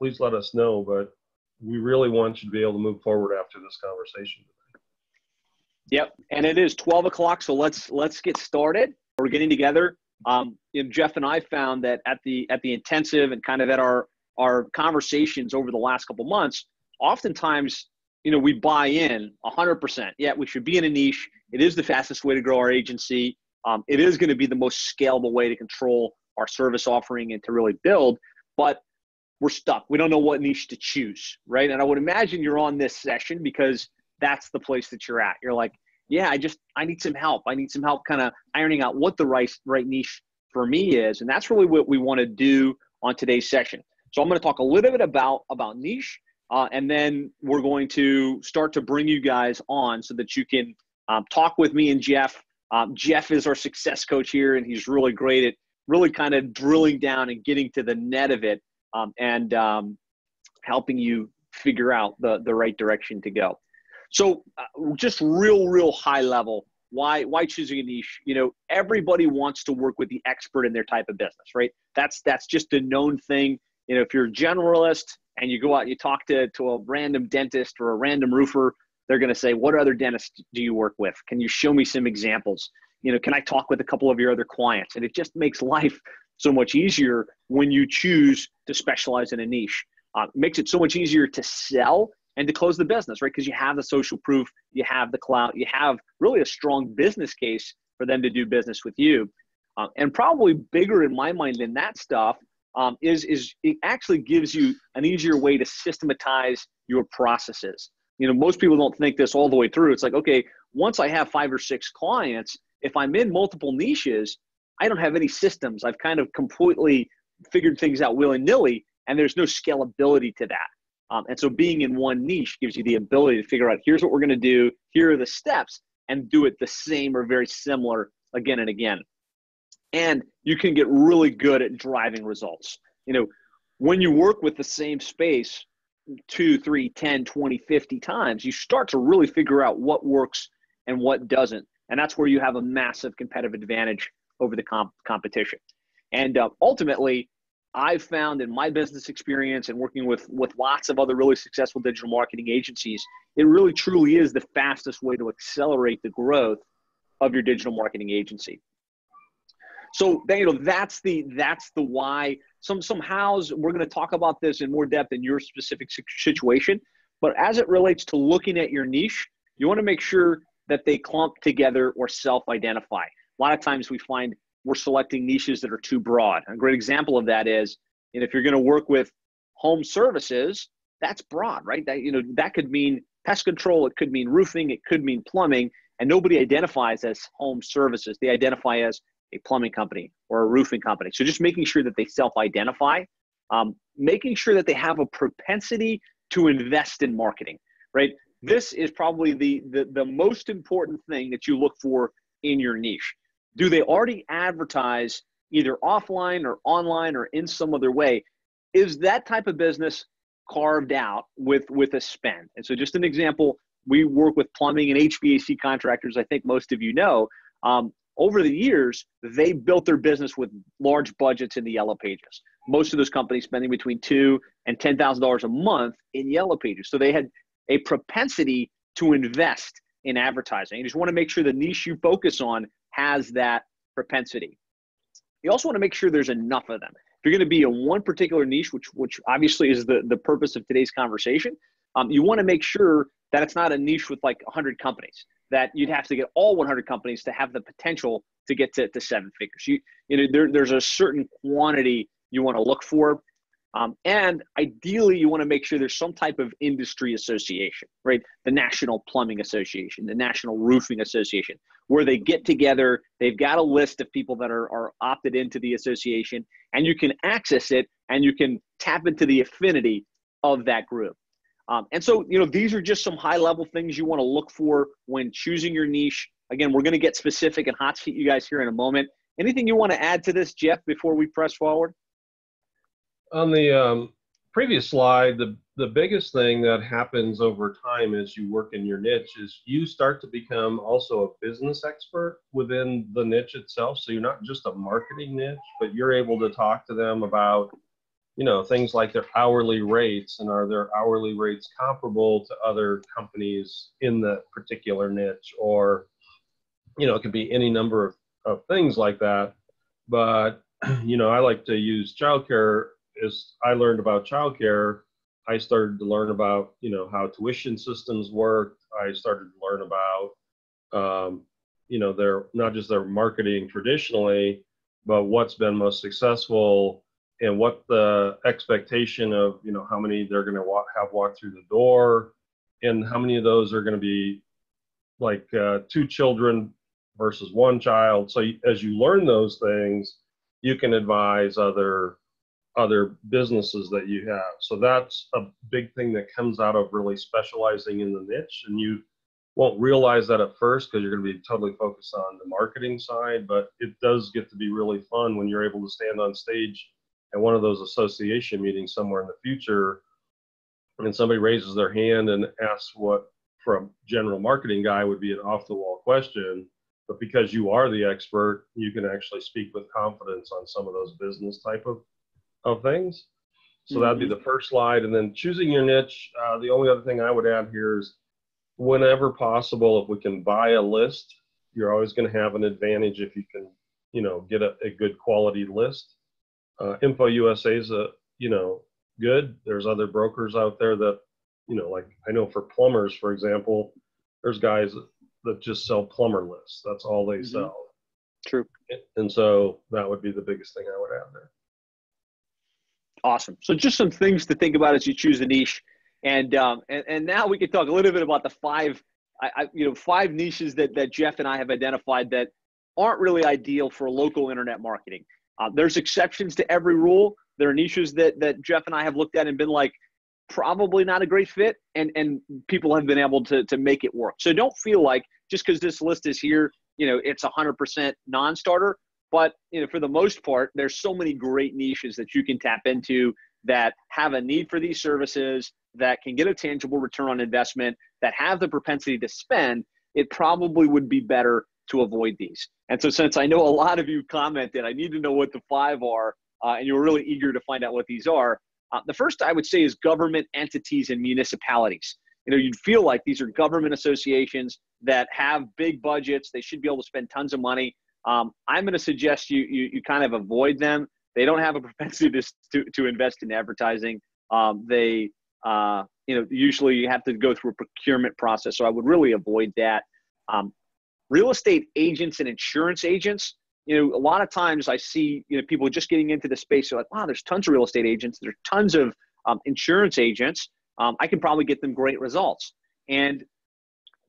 please let us know. But we really want you to be able to move forward after this conversation. Yep, and it is 12 o'clock, so let's let's get started. We're getting together. Um, Jeff and I found that at the at the intensive and kind of at our our conversations over the last couple months, oftentimes you know we buy in 100%. Yeah, we should be in a niche. It is the fastest way to grow our agency. Um, it is going to be the most scalable way to control our service offering and to really build. But we're stuck. We don't know what niche to choose, right? And I would imagine you're on this session because that's the place that you're at. You're like, yeah, I just I need some help. I need some help kind of ironing out what the right right niche for me is, and that's really what we want to do on today's session. So I'm going to talk a little bit about about niche, uh, and then we're going to start to bring you guys on so that you can um, talk with me and Jeff. Um, Jeff is our success coach here, and he's really great at really kind of drilling down and getting to the net of it, um, and um, helping you figure out the the right direction to go. So uh, just real, real high level. Why, why choosing a niche? You know, everybody wants to work with the expert in their type of business, right? That's that's just a known thing. You know, if you're a generalist and you go out and you talk to to a random dentist or a random roofer, they're going to say, "What other dentists do you work with? Can you show me some examples? You know, can I talk with a couple of your other clients?" And it just makes life so much easier when you choose to specialize in a niche. Uh, makes it so much easier to sell and to close the business, right? Because you have the social proof, you have the clout, you have really a strong business case for them to do business with you. Um, and probably bigger in my mind than that stuff um, is is it actually gives you an easier way to systematize your processes. You know, most people don't think this all the way through. It's like, okay, once I have five or six clients, if I'm in multiple niches, I don't have any systems. I've kind of completely figured things out willy nilly, and there's no scalability to that. Um, and so being in one niche gives you the ability to figure out here's what we're going to do, here are the steps, and do it the same or very similar again and again. And you can get really good at driving results. You know, when you work with the same space two, three, 10, 20, 50 times, you start to really figure out what works and what doesn't. And that's where you have a massive competitive advantage over the comp- competition. And uh, ultimately, I've found in my business experience and working with with lots of other really successful digital marketing agencies, it really truly is the fastest way to accelerate the growth of your digital marketing agency. So you know that's the that's the why. Some some hows we're going to talk about this in more depth in your specific situation, but as it relates to looking at your niche, you want to make sure that they clump together or self-identify. A lot of times we find we're selecting niches that are too broad. A great example of that is, and if you're going to work with home services, that's broad, right? That you know that could mean pest control, it could mean roofing, it could mean plumbing, and nobody identifies as home services. They identify as a plumbing company or a roofing company. So just making sure that they self-identify, um, making sure that they have a propensity to invest in marketing, right? This is probably the, the, the most important thing that you look for in your niche do they already advertise either offline or online or in some other way? Is that type of business carved out with with a spend? And so, just an example, we work with plumbing and HVAC contractors. I think most of you know. Um, over the years, they built their business with large budgets in the Yellow Pages. Most of those companies spending between two and ten thousand dollars a month in Yellow Pages. So they had a propensity to invest in advertising. You just want to make sure the niche you focus on has that propensity. You also want to make sure there's enough of them. If you're going to be in one particular niche, which which obviously is the, the purpose of today's conversation, um, you want to make sure that it's not a niche with like 100 companies, that you'd have to get all 100 companies to have the potential to get to, to seven figures. You, you know, there, there's a certain quantity you want to look for. Um, and ideally, you want to make sure there's some type of industry association, right? The National Plumbing Association, the National Roofing Association, where they get together. They've got a list of people that are, are opted into the association, and you can access it and you can tap into the affinity of that group. Um, and so, you know, these are just some high level things you want to look for when choosing your niche. Again, we're going to get specific and hot seat you guys here in a moment. Anything you want to add to this, Jeff, before we press forward? On the um, previous slide, the, the biggest thing that happens over time as you work in your niche is you start to become also a business expert within the niche itself. So you're not just a marketing niche, but you're able to talk to them about, you know, things like their hourly rates and are their hourly rates comparable to other companies in the particular niche or, you know, it could be any number of, of things like that. But, you know, I like to use childcare as I learned about childcare. I started to learn about, you know, how tuition systems work. I started to learn about, um, you know, their not just their marketing traditionally, but what's been most successful and what the expectation of you know how many they're going to walk, have walk through the door and how many of those are going to be like uh, two children versus one child so as you learn those things you can advise other other businesses that you have. So that's a big thing that comes out of really specializing in the niche and you won't realize that at first because you're going to be totally focused on the marketing side but it does get to be really fun when you're able to stand on stage at one of those association meetings somewhere in the future and somebody raises their hand and asks what from general marketing guy would be an off the wall question but because you are the expert you can actually speak with confidence on some of those business type of of things so mm-hmm. that'd be mm-hmm. the first slide and then choosing your niche uh, the only other thing i would add here is whenever possible if we can buy a list you're always going to have an advantage if you can you know get a, a good quality list uh, Info USA is a you know good. There's other brokers out there that you know like I know for plumbers, for example, there's guys that just sell plumber lists. That's all they mm-hmm. sell. True. And so that would be the biggest thing I would add there. Awesome. So just some things to think about as you choose a niche, and um, and and now we can talk a little bit about the five, I, I, you know, five niches that that Jeff and I have identified that aren't really ideal for local internet marketing. Uh, there's exceptions to every rule. There are niches that that Jeff and I have looked at and been like, probably not a great fit, and and people have been able to to make it work. So don't feel like just because this list is here, you know, it's a hundred percent non-starter. But you know, for the most part, there's so many great niches that you can tap into that have a need for these services that can get a tangible return on investment that have the propensity to spend. It probably would be better to avoid these. And so, since I know a lot of you commented, I need to know what the five are, uh, and you're really eager to find out what these are. Uh, the first I would say is government entities and municipalities. You know, you'd feel like these are government associations that have big budgets. They should be able to spend tons of money. Um, I'm going to suggest you, you you kind of avoid them. They don't have a propensity to to, to invest in advertising. Um, they uh, you know usually you have to go through a procurement process, so I would really avoid that. Um, real estate agents and insurance agents you know a lot of times i see you know people just getting into the space they're like wow there's tons of real estate agents there's tons of um, insurance agents um, i can probably get them great results and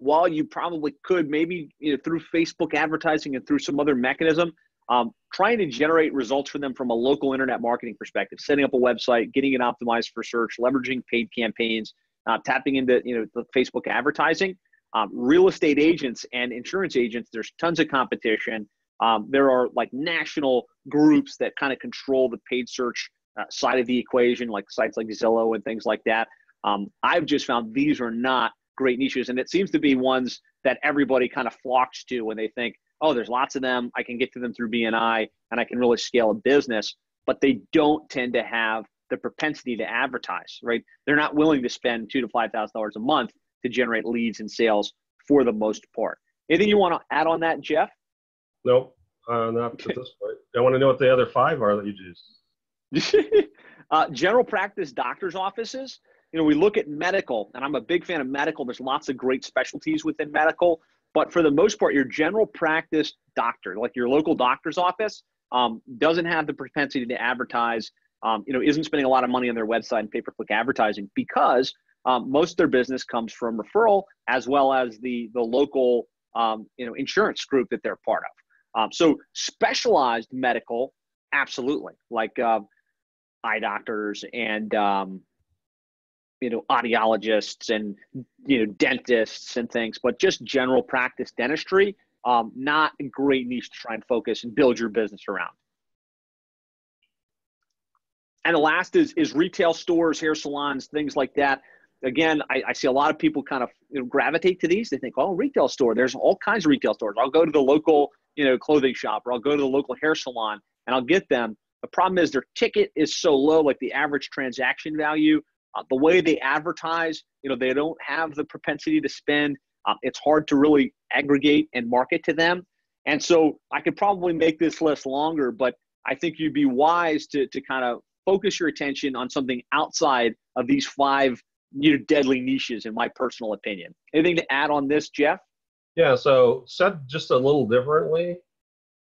while you probably could maybe you know through facebook advertising and through some other mechanism um, trying to generate results for them from a local internet marketing perspective setting up a website getting it optimized for search leveraging paid campaigns uh, tapping into you know the facebook advertising um, real estate agents and insurance agents, there's tons of competition. Um, there are like national groups that kind of control the paid search uh, side of the equation, like sites like Zillow and things like that. Um, I've just found these are not great niches, and it seems to be ones that everybody kind of flocks to when they think, oh, there's lots of them. I can get to them through BNI, and I can really scale a business. But they don't tend to have the propensity to advertise, right? They're not willing to spend two to five thousand dollars a month to generate leads and sales for the most part. Anything you want to add on that, Jeff? Nope, uh, not at this point. I want to know what the other five are that you use. uh, general practice doctors' offices. You know, we look at medical, and I'm a big fan of medical. There's lots of great specialties within medical, but for the most part, your general practice doctor, like your local doctor's office, um, doesn't have the propensity to advertise. Um, you know, isn't spending a lot of money on their website and pay-per-click advertising because um, most of their business comes from referral as well as the the local um, you know insurance group that they're part of. Um, so specialized medical, absolutely, like uh, eye doctors and um, you know audiologists and you know dentists and things, but just general practice dentistry, um, not a great niche to try and focus and build your business around. And the last is is retail stores, hair salons, things like that again, I, I, see a lot of people kind of you know, gravitate to these. They think, oh, retail store. There's all kinds of retail stores. I'll go to the local, you know, clothing shop, or I'll go to the local hair salon, and I'll get them. The problem is their ticket is so low, like the average transaction value. Uh, the way they advertise, you know, they don't have the propensity to spend. Uh, it's hard to really aggregate and market to them. And so I could probably make this list longer, but I think you'd be wise to, to kind of focus your attention on something outside of these five you know, deadly niches, in my personal opinion. Anything to add on this, Jeff? Yeah, so said just a little differently.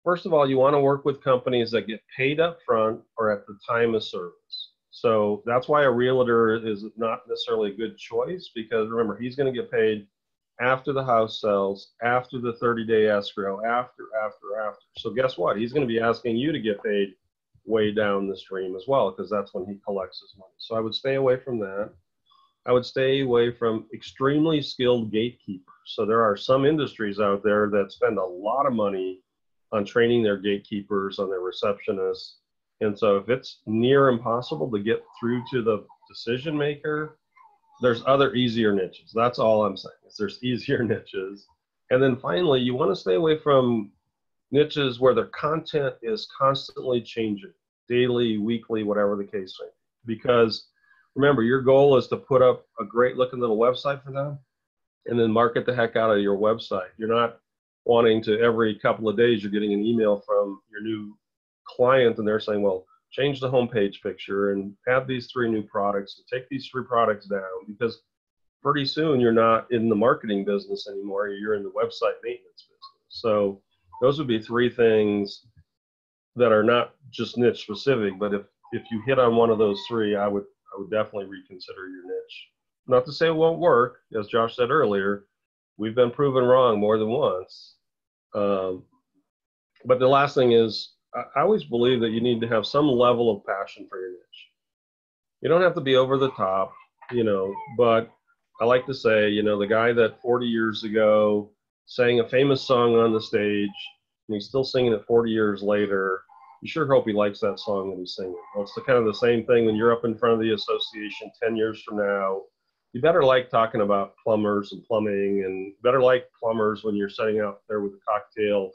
First of all, you want to work with companies that get paid up front or at the time of service. So that's why a realtor is not necessarily a good choice because remember, he's going to get paid after the house sells, after the 30 day escrow, after, after, after. So guess what? He's going to be asking you to get paid way down the stream as well because that's when he collects his money. So I would stay away from that. I would stay away from extremely skilled gatekeepers. So there are some industries out there that spend a lot of money on training their gatekeepers, on their receptionists. And so if it's near impossible to get through to the decision maker, there's other easier niches. That's all I'm saying. Is there's easier niches. And then finally, you want to stay away from niches where the content is constantly changing, daily, weekly, whatever the case may be. Because remember, your goal is to put up a great looking little website for them and then market the heck out of your website. You're not wanting to every couple of days you're getting an email from your new client and they're saying, well, change the homepage picture and add these three new products and take these three products down because pretty soon you're not in the marketing business anymore. You're in the website maintenance business. So those would be three things that are not just niche specific, but if, if you hit on one of those three, I would, I would definitely reconsider your niche. Not to say it won't work, as Josh said earlier, we've been proven wrong more than once. Um, but the last thing is I always believe that you need to have some level of passion for your niche. You don't have to be over the top, you know, but I like to say, you know, the guy that 40 years ago sang a famous song on the stage and he's still singing it 40 years later, you sure hope he likes that song that he's singing. Well, it's the, kind of the same thing when you're up in front of the association 10 years from now. You better like talking about plumbers and plumbing and better like plumbers when you're setting out there with a cocktail,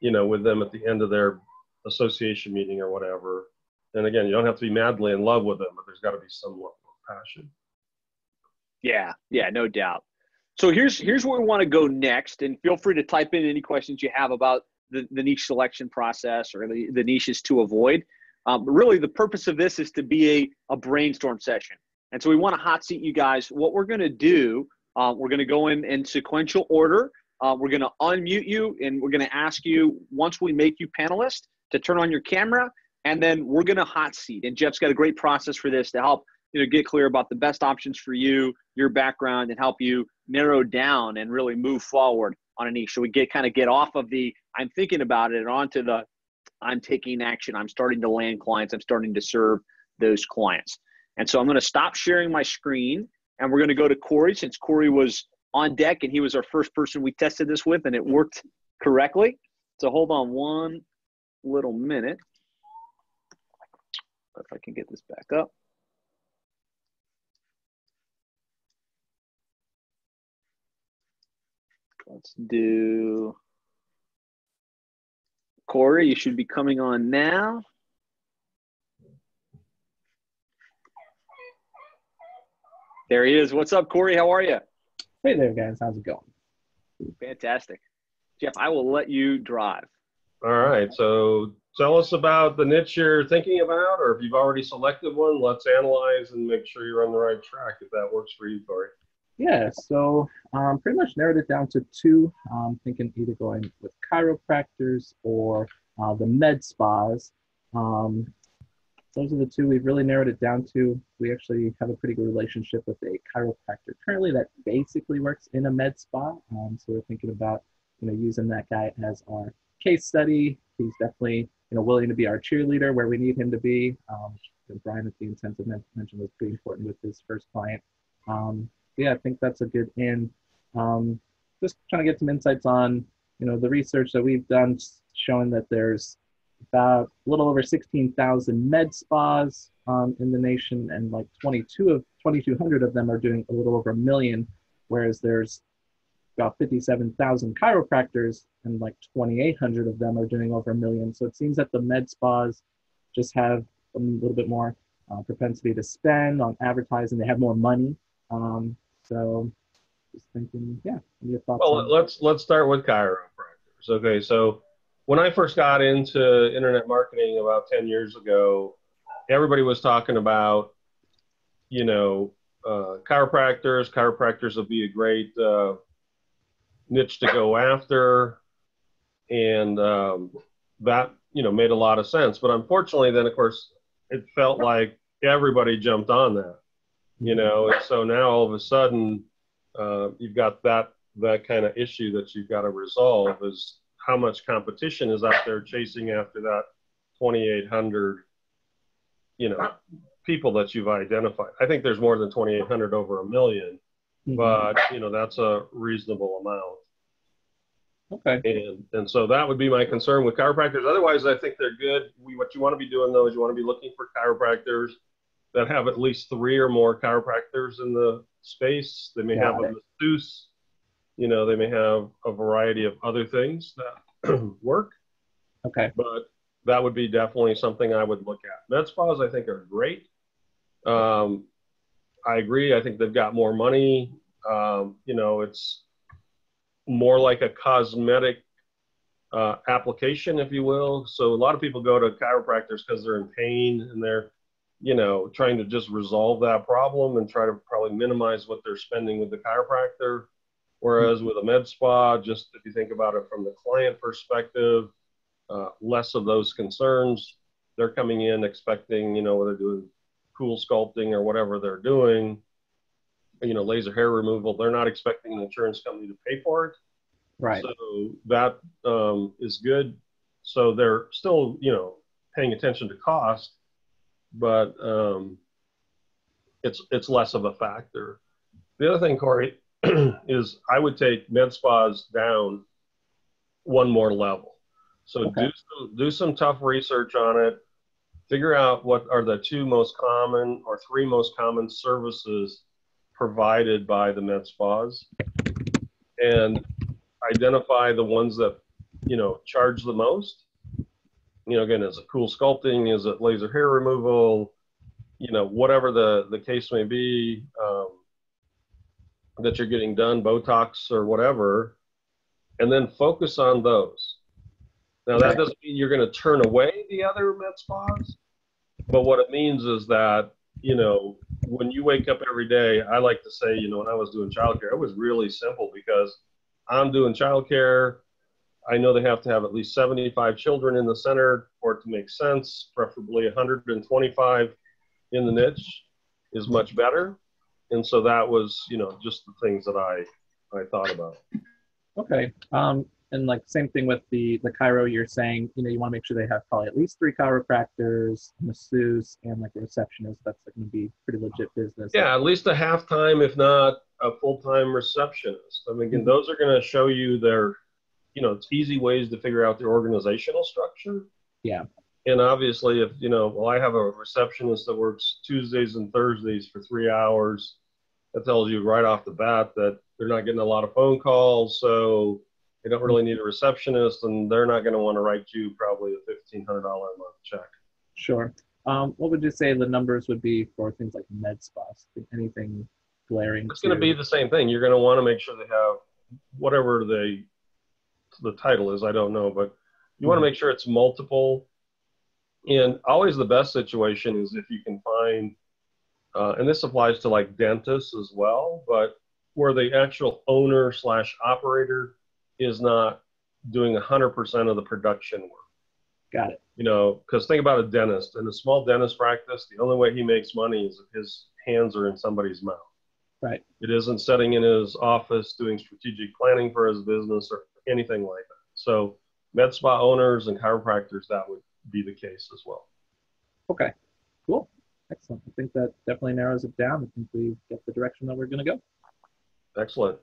you know, with them at the end of their association meeting or whatever. And again, you don't have to be madly in love with them, but there's got to be some level of passion. Yeah, yeah, no doubt. So here's here's where we want to go next, and feel free to type in any questions you have about the, the niche selection process or the, the niches to avoid. Um, really, the purpose of this is to be a, a brainstorm session. And so we want to hot seat you guys. What we're going to do, uh, we're going to go in in sequential order. Uh, we're going to unmute you, and we're going to ask you once we make you panelist to turn on your camera, and then we're going to hot seat. And Jeff's got a great process for this to help you know get clear about the best options for you, your background, and help you narrow down and really move forward on a niche. So we get kind of get off of the I'm thinking about it and onto the I'm taking action. I'm starting to land clients. I'm starting to serve those clients. And so I'm going to stop sharing my screen and we're going to go to Corey since Corey was on deck and he was our first person we tested this with and it worked correctly. So hold on one little minute. If I can get this back up. Let's do Corey. You should be coming on now. There he is. What's up, Corey? How are you? Hey there, guys. How's it going? Fantastic. Jeff, I will let you drive. All right. So tell us about the niche you're thinking about, or if you've already selected one, let's analyze and make sure you're on the right track if that works for you, Corey. Yeah, so um, pretty much narrowed it down to two. Um, thinking either going with chiropractors or uh, the med spas. Um, those are the two we've really narrowed it down to. We actually have a pretty good relationship with a chiropractor currently that basically works in a med spa. Um, so we're thinking about you know using that guy as our case study. He's definitely you know willing to be our cheerleader where we need him to be. Um, Brian at the intensive mentioned was pretty important with his first client. Um, yeah, I think that's a good in. Um, just trying to get some insights on you know the research that we've done showing that there's about a little over 16,000 med spas um, in the nation, and like 22 of 2,200 of them are doing a little over a million, whereas there's about 57,000 chiropractors, and like 2,800 of them are doing over a million. So it seems that the med spas just have a little bit more uh, propensity to spend on advertising. They have more money. Um, so just thinking, yeah, your thoughts? Well, let's let's start with chiropractors. Okay, so when I first got into internet marketing about ten years ago, everybody was talking about, you know, uh, chiropractors. Chiropractors will be a great uh, niche to go after, and um, that you know made a lot of sense. But unfortunately, then of course, it felt like everybody jumped on that, you know, and so now all of a sudden, uh, you've got that that kind of issue that you've got to resolve is how much competition is out there chasing after that 2,800, you know, people that you've identified. I think there's more than 2,800 over a million, Mhm. but you know that's a reasonable amount. Okay, And and so that would be my concern with chiropractors. Otherwise, I think they're good. We, what you want to be doing though is you want to be looking for chiropractors that have at least three or more chiropractors in the space. They may Got have a masseuse. You know, they may have a variety of other things that work, okay, but that would be definitely something I would look at. Med spas, I think, are great. Um, I agree. I think they've got more money. Um, you know, it's more like a cosmetic uh, application, if you will. So a lot of people go to chiropractors because they're in pain and they're, you know, trying to just resolve that problem and try to probably minimize what they're spending with the chiropractor. Whereas with a med spa, just if you think about it from the client perspective, uh, less of those concerns. They're coming in expecting, you know, they're doing cool sculpting or whatever they're doing, you know, laser hair removal. They're not expecting an insurance company to pay for it. right, So that um, is good. So they're still, you know, paying attention to cost, but um, it's it's less of a factor. The other thing, Corey, is I would take med spas down one more level. So Okay. do some do some tough research on it. Figure out what are the two most common or three most common services provided by the med spas, and identify the ones that you know charge the most. You know, again, is it cool sculpting? Is it laser hair removal? You know, whatever the the case may be, um, that you're getting done, Botox or whatever, and then focus on those. Now, that doesn't mean you're going to turn away the other med spas, but what it means is that you know when you wake up every day, I like to say, you know, when I was doing childcare, it was really simple because I'm doing childcare. I know they have to have at least 75 children in the center for it to make sense, preferably 125 in the niche is much better. And so that was, you know, just the things that I, I thought about. okay. Um, and like same thing with the the chiro. You're saying, you know, you want to make sure they have probably at least three chiropractors, masseuse, and like a receptionist. That's going to be pretty legit business. Yeah, at least a half time, if not a full time receptionist. I mean, again, mm-hmm. those are going to show you their, you know, it's easy ways to figure out their organizational structure. Yeah. And obviously, if, you know, well, I have a receptionist that works Tuesdays and Thursdays for three hours, that tells you right off the bat that they're not getting a lot of phone calls. So they don't really need a receptionist and they're not going to want to write you probably a $1,500 a month check. Sure. Um, what would you say the numbers would be for things like med spas? Anything glaring? It's going to be the same thing. You're going to want to make sure they have whatever they the title is. I don't know, but you want to make sure it's multiple. And always the best situation is if you can find, uh, and this applies to like dentists as well, but where the actual owner slash operator is not doing 100% of the production work Got it. you know, because think about a dentist. In a small dentist practice, the only way he makes money is if his hands are in somebody's mouth. Right. It isn't sitting in his office doing strategic planning for his business or anything like that. So, med spa owners and chiropractors, that would be the case as well. Okay. Cool. Excellent. I think that definitely narrows it down. I think we get the direction that we're going to go. Excellent.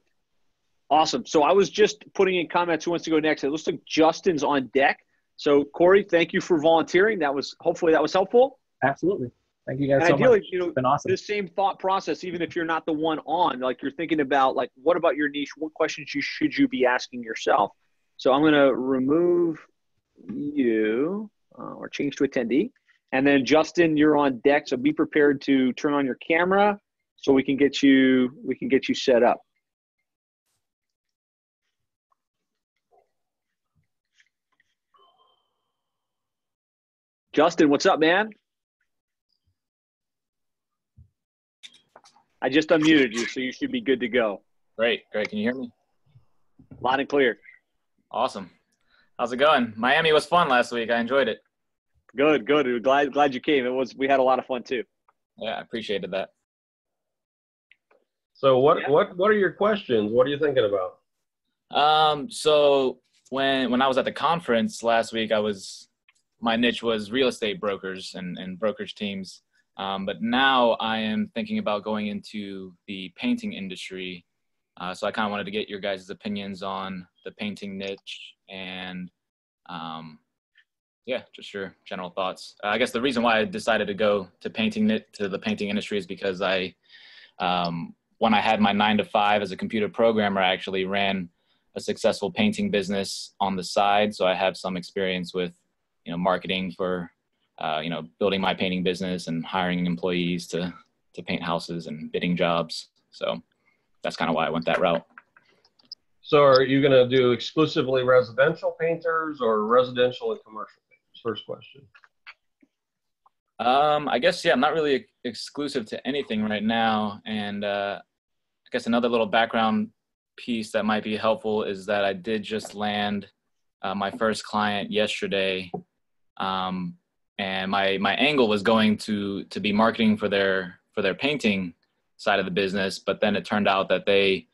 Awesome. So I was just putting in comments who wants to go next. It looks like Justin's on deck. So Corey, thank you for volunteering. That was hopefully that was helpful. Absolutely. Thank you guys And so ideally, much. you know, It's been awesome. the same thought process, even if you're not the one on, like you're thinking about like what about your niche? What questions you should you be asking yourself? So I'm gonna remove you uh, or change to attendee. And then Justin, you're on deck, so be prepared to turn on your camera so we can get you we can get you set up. Justin, what's up, man? I just unmuted you, so you should be good to go. Great, great. Can you hear me? Loud and clear. Awesome. How's it going? Miami was fun last week. I enjoyed it. Good, good. Glad glad you came. It was we had a lot of fun too. Yeah, I appreciated that. So what yeah. what what are your questions? What are you thinking about? Um, so when when I was at the conference last week, I was my niche was real estate brokers and, and brokerage teams. Um, but now I am thinking about going into the painting industry. Uh, so I kind of wanted to get your guys' opinions on the painting niche and um, yeah, just your general thoughts. Uh, I guess the reason why I decided to go to painting to the painting industry is because I, um, when I had my nine to five as a computer programmer, I actually ran a successful painting business on the side. So I have some experience with you know marketing for uh, you know building my painting business and hiring employees to to paint houses and bidding jobs. So that's kind of why I went that route. So are you going to do exclusively residential painters or residential and commercial painters? First question. Um, I guess yeah, I'm not really exclusive to anything right now, and uh, I guess another little background piece that might be helpful is that I did just land uh, my first client yesterday um, and my my angle was going to to be marketing for their for their painting side of the business but then it turned out that they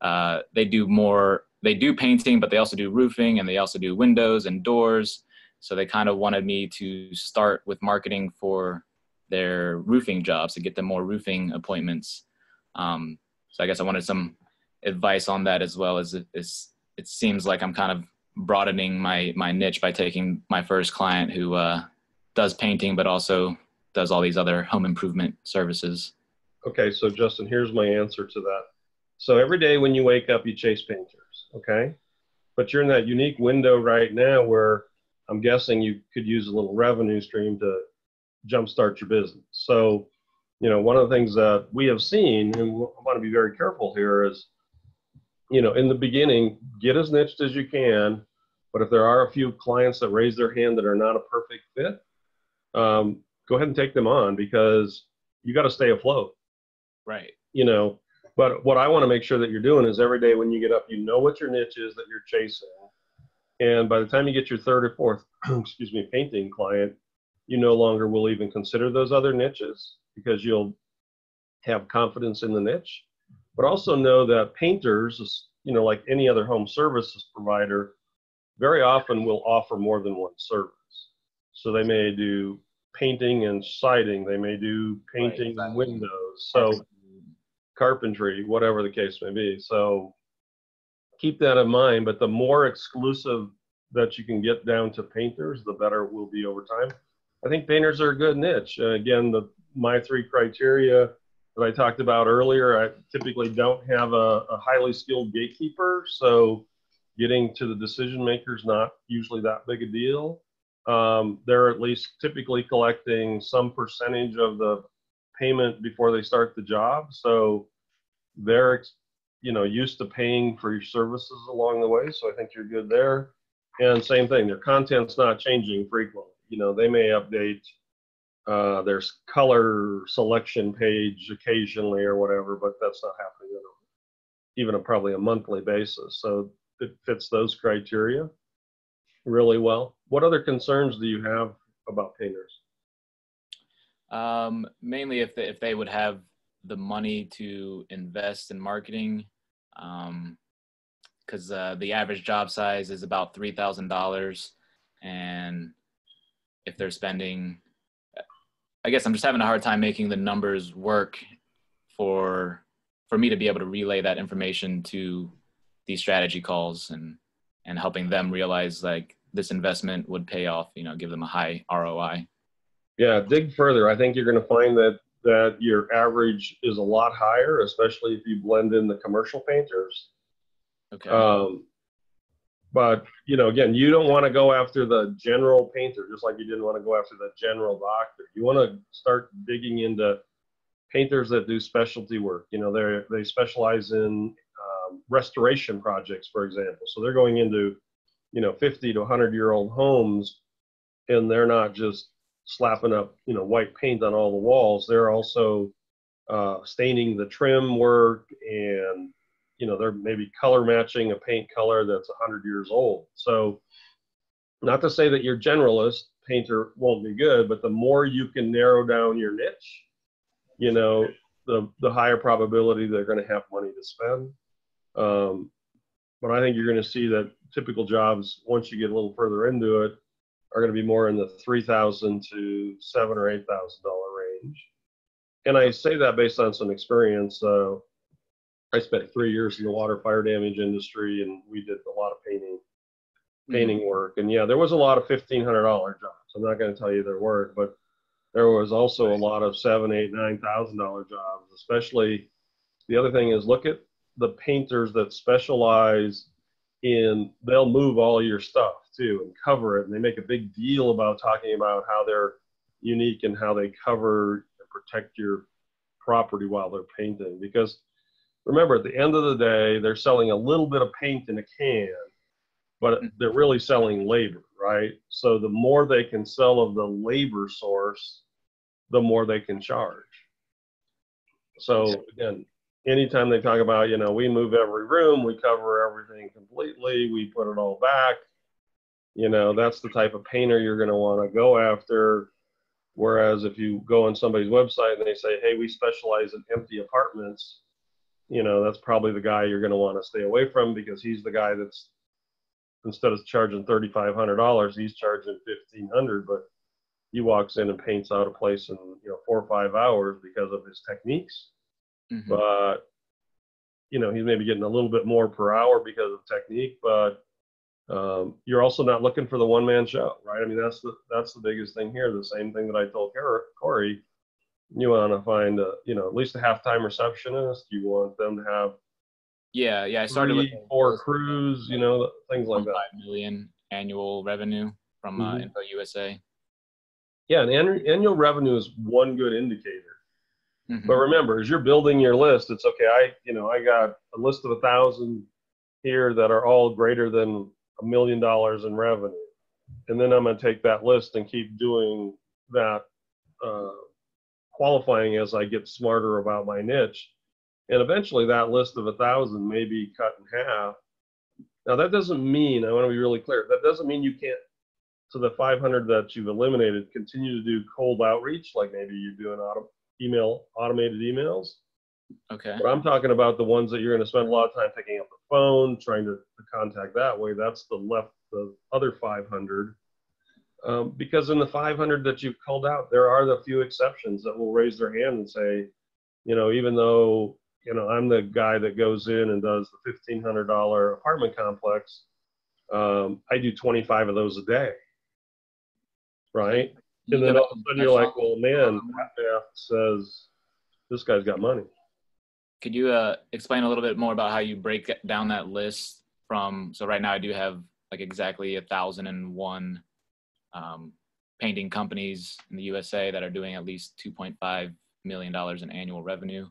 uh, they do more they do painting but they also do roofing and they also do windows and doors. So they kind of wanted me to start with marketing for their roofing jobs to get them more roofing appointments. Um, so i guess i wanted some advice on that as well as it, it seems like i'm kind of broadening my my niche by taking my first client who uh, does painting but also does all these other home improvement services. Okay, so Justin, here's my answer to that. So every day when you wake up, you chase painters, okay? But you're in that unique window right now where I'm guessing you could use a little revenue stream to jumpstart your business. So, you know, one of the things that we have seen, and I want to be very careful here, is you know, in the beginning, get as niched as you can. But if there are a few clients that raise their hand that are not a perfect fit, um, go ahead and take them on because you got to stay afloat. Right. You know, but what I want to make sure that you're doing is every day when you get up, you know what your niche is that you're chasing. And by the time you get your third or fourth, excuse me, painting client, you no longer will even consider those other niches because you'll have confidence in the niche but also know that painters, you know, like any other home services provider, very often will offer more than one service. So they may do painting and siding, they may do painting right, exactly. windows, so carpentry, whatever the case may be. So keep that in mind. But the more exclusive that you can get down to painters, the better it will be over time. I think painters are a good niche. Uh, again, the my three criteria that I talked about earlier, I typically don't have a, a highly skilled gatekeeper, so getting to the decision maker is not usually that big a deal. Um, they're at least typically collecting some percentage of the payment before they start the job, so they're you know used to paying for your services along the way. So I think you're good there. And same thing, their content's not changing frequently. You know, they may update uh, there's color selection page occasionally or whatever, but that's not happening on even a, probably a monthly basis. So it fits those criteria really well. What other concerns do you have about painters? Um, mainly if they, if they would have the money to invest in marketing, because um, uh, the average job size is about three thousand dollars, and if they're spending I guess I'm just having a hard time making the numbers work for for me to be able to relay that information to these strategy calls and and helping them realize like this investment would pay off, you know, give them a high ROI. Yeah, dig further. I think you're going to find that that your average is a lot higher, especially if you blend in the commercial painters. Okay. Um, but you know, again, you don't want to go after the general painter, just like you didn't want to go after the general doctor. You want to start digging into painters that do specialty work. You know, they they specialize in um, restoration projects, for example. So they're going into, you know, 50 to 100 year old homes, and they're not just slapping up, you know, white paint on all the walls. They're also uh, staining the trim work and you know they're maybe color matching a paint color that's 100 years old. So not to say that your generalist painter won't be good but the more you can narrow down your niche you know the the higher probability they're going to have money to spend. Um, but i think you're going to see that typical jobs once you get a little further into it are going to be more in the 3000 to 7 or 8000 dollar range. And i say that based on some experience uh, I spent three years in the water fire damage industry, and we did a lot of painting, painting mm-hmm. work. And yeah, there was a lot of fifteen hundred dollar jobs. I'm not going to tell you there weren't, but there was also a lot of seven, eight, nine thousand dollar jobs. Especially, the other thing is look at the painters that specialize in. They'll move all your stuff too and cover it, and they make a big deal about talking about how they're unique and how they cover and protect your property while they're painting because remember, at the end of the day, they're selling a little bit of paint in a can, but mm-hmm. they're really selling labor, right? So the more they can sell of the labor source, the more they can charge. So again, anytime they talk about, you know, we move every room, we cover everything completely, we put it all back, you know, that's the type of painter you're going to want to go after. Whereas if you go on somebody's website and they say, hey, we specialize in empty apartments, you know, that's probably the guy you're going to want to stay away from because he's the guy that's instead of charging thirty five hundred dollars, he's charging fifteen hundred. But he walks in and paints out a place in you know four or five hours because of his techniques. Mm-hmm. But you know, he's maybe getting a little bit more per hour because of technique, but um, you're also not looking for the one man show, right? I mean, that's the that's the biggest thing here. The same thing that I told Corey you want to find a you know at least a halftime receptionist? You want them to have yeah yeah i started three, with four crews you know things like that. five million annual revenue from uh, mm-hmm. info usa yeah and annual revenue is one good indicator. Mm-hmm. but remember as you're building your list it's okay i you know i got a list of a thousand here that are all greater than a million dollars in revenue. And then i'm going to take that list and keep doing that uh, qualifying as I get smarter about my niche. And eventually that list of a thousand may be cut in half. Now that doesn't mean, I want to be really clear, that doesn't mean you can't, to the 500 that you've eliminated, continue to do cold outreach, like maybe you do doing auto, email, automated emails. Okay. But I'm talking about the ones that you're going to spend a lot of time picking up the phone, trying to, to contact that way. That's the left, the other 500 um, because in the 500 that you've called out, there are the few exceptions that will raise their hand and say, you know, even though, you know, I'm the guy that goes in and does the $1,500 apartment complex, um, I do 25 of those a day. Right. And then all of a sudden you're like, well, man, that says this guy's got money. Could you uh, explain a little bit more about how you break down that list from? So right now I do have like exactly a thousand and one um, painting companies in the USA that are doing at least 2.5 million dollars in annual revenue.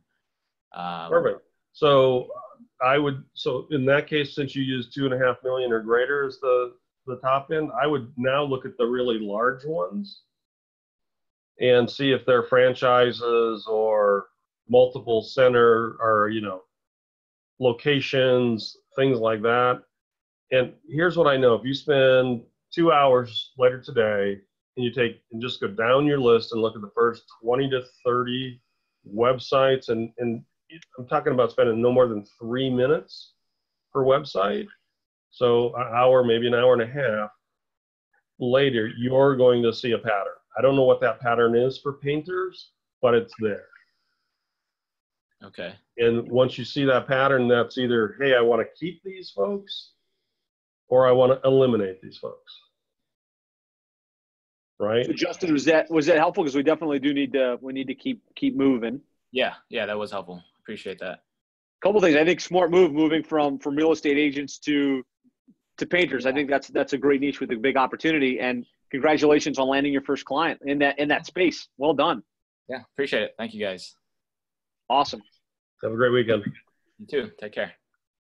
Um, Perfect. So I would so in that case, since you use two and a half million or greater as the the top end, I would now look at the really large ones and see if they're franchises or multiple center or you know locations, things like that. And here's what I know: if you spend two hours later today and you take and just go down your list and look at the first 20 to 30 websites and and i'm talking about spending no more than three minutes per website. So an hour maybe an hour and a half later you're going to see a pattern. I don't know what that pattern is for painters but it's there. Okay. And once you see that pattern that's either hey i want to keep these folks or i want to eliminate these folks right? So Justin, was that was that helpful? Because we definitely do need to we need to keep keep moving. Yeah, yeah, that was helpful. Appreciate that. A couple things. I think smart move moving from from real estate agents to to painters. I think that's that's a great niche with a big opportunity. And congratulations on landing your first client in that in that space. Well done. Yeah, appreciate it. Thank you guys. Awesome. Have a great weekend. You too. Take care.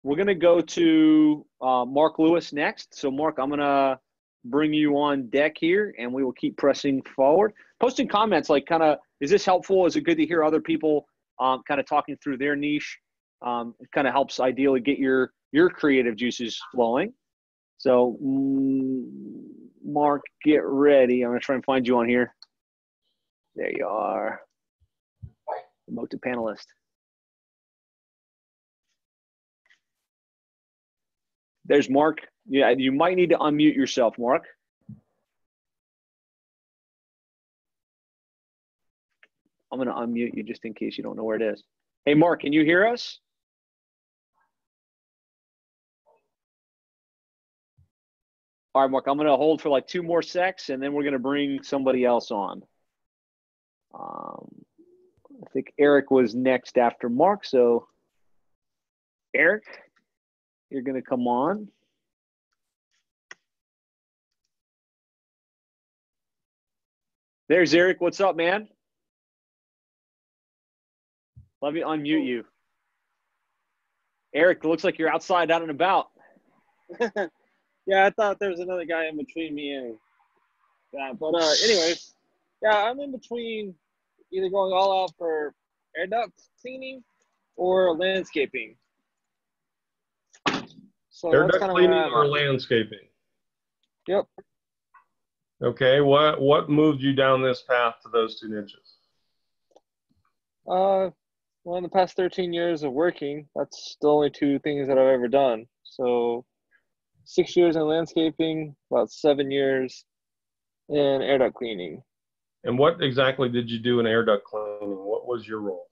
We're gonna go to uh, Mark Lewis next. So Mark, I'm gonna bring you on deck here, and we will keep pressing forward. Posting comments like kind of is this helpful? Is it good to hear other people um, kind of talking through their niche? Um, it kind of helps ideally get your your creative juices flowing. So, mm, Mark, get ready. I'm going to try and find you on here. There you are. Promote to panelist. There's Mark. Yeah, you might need to unmute yourself, Mark. I'm going to unmute you just in case you don't know where it is. Hey, Mark, can you hear us? All right, Mark, I'm going to hold for like two more secs and then we're going to bring somebody else on. Um, I think Eric was next after Mark. So, Eric, you're going to come on. There's Eric. What's up, man? Let me unmute you. Eric, looks like you're outside, out and about. yeah, I thought there was another guy in between me and that. But uh, anyways, yeah, I'm in between either going all out for air duct cleaning or landscaping. So air duct cleaning or landscaping. Yep. Okay. What what moved you down this path to those two niches? Uh, well, in the past 13 years of working, that's the only two things that I've ever done. So six years in landscaping, about seven years in air duct cleaning. And what exactly did you do in air duct cleaning? What was your role?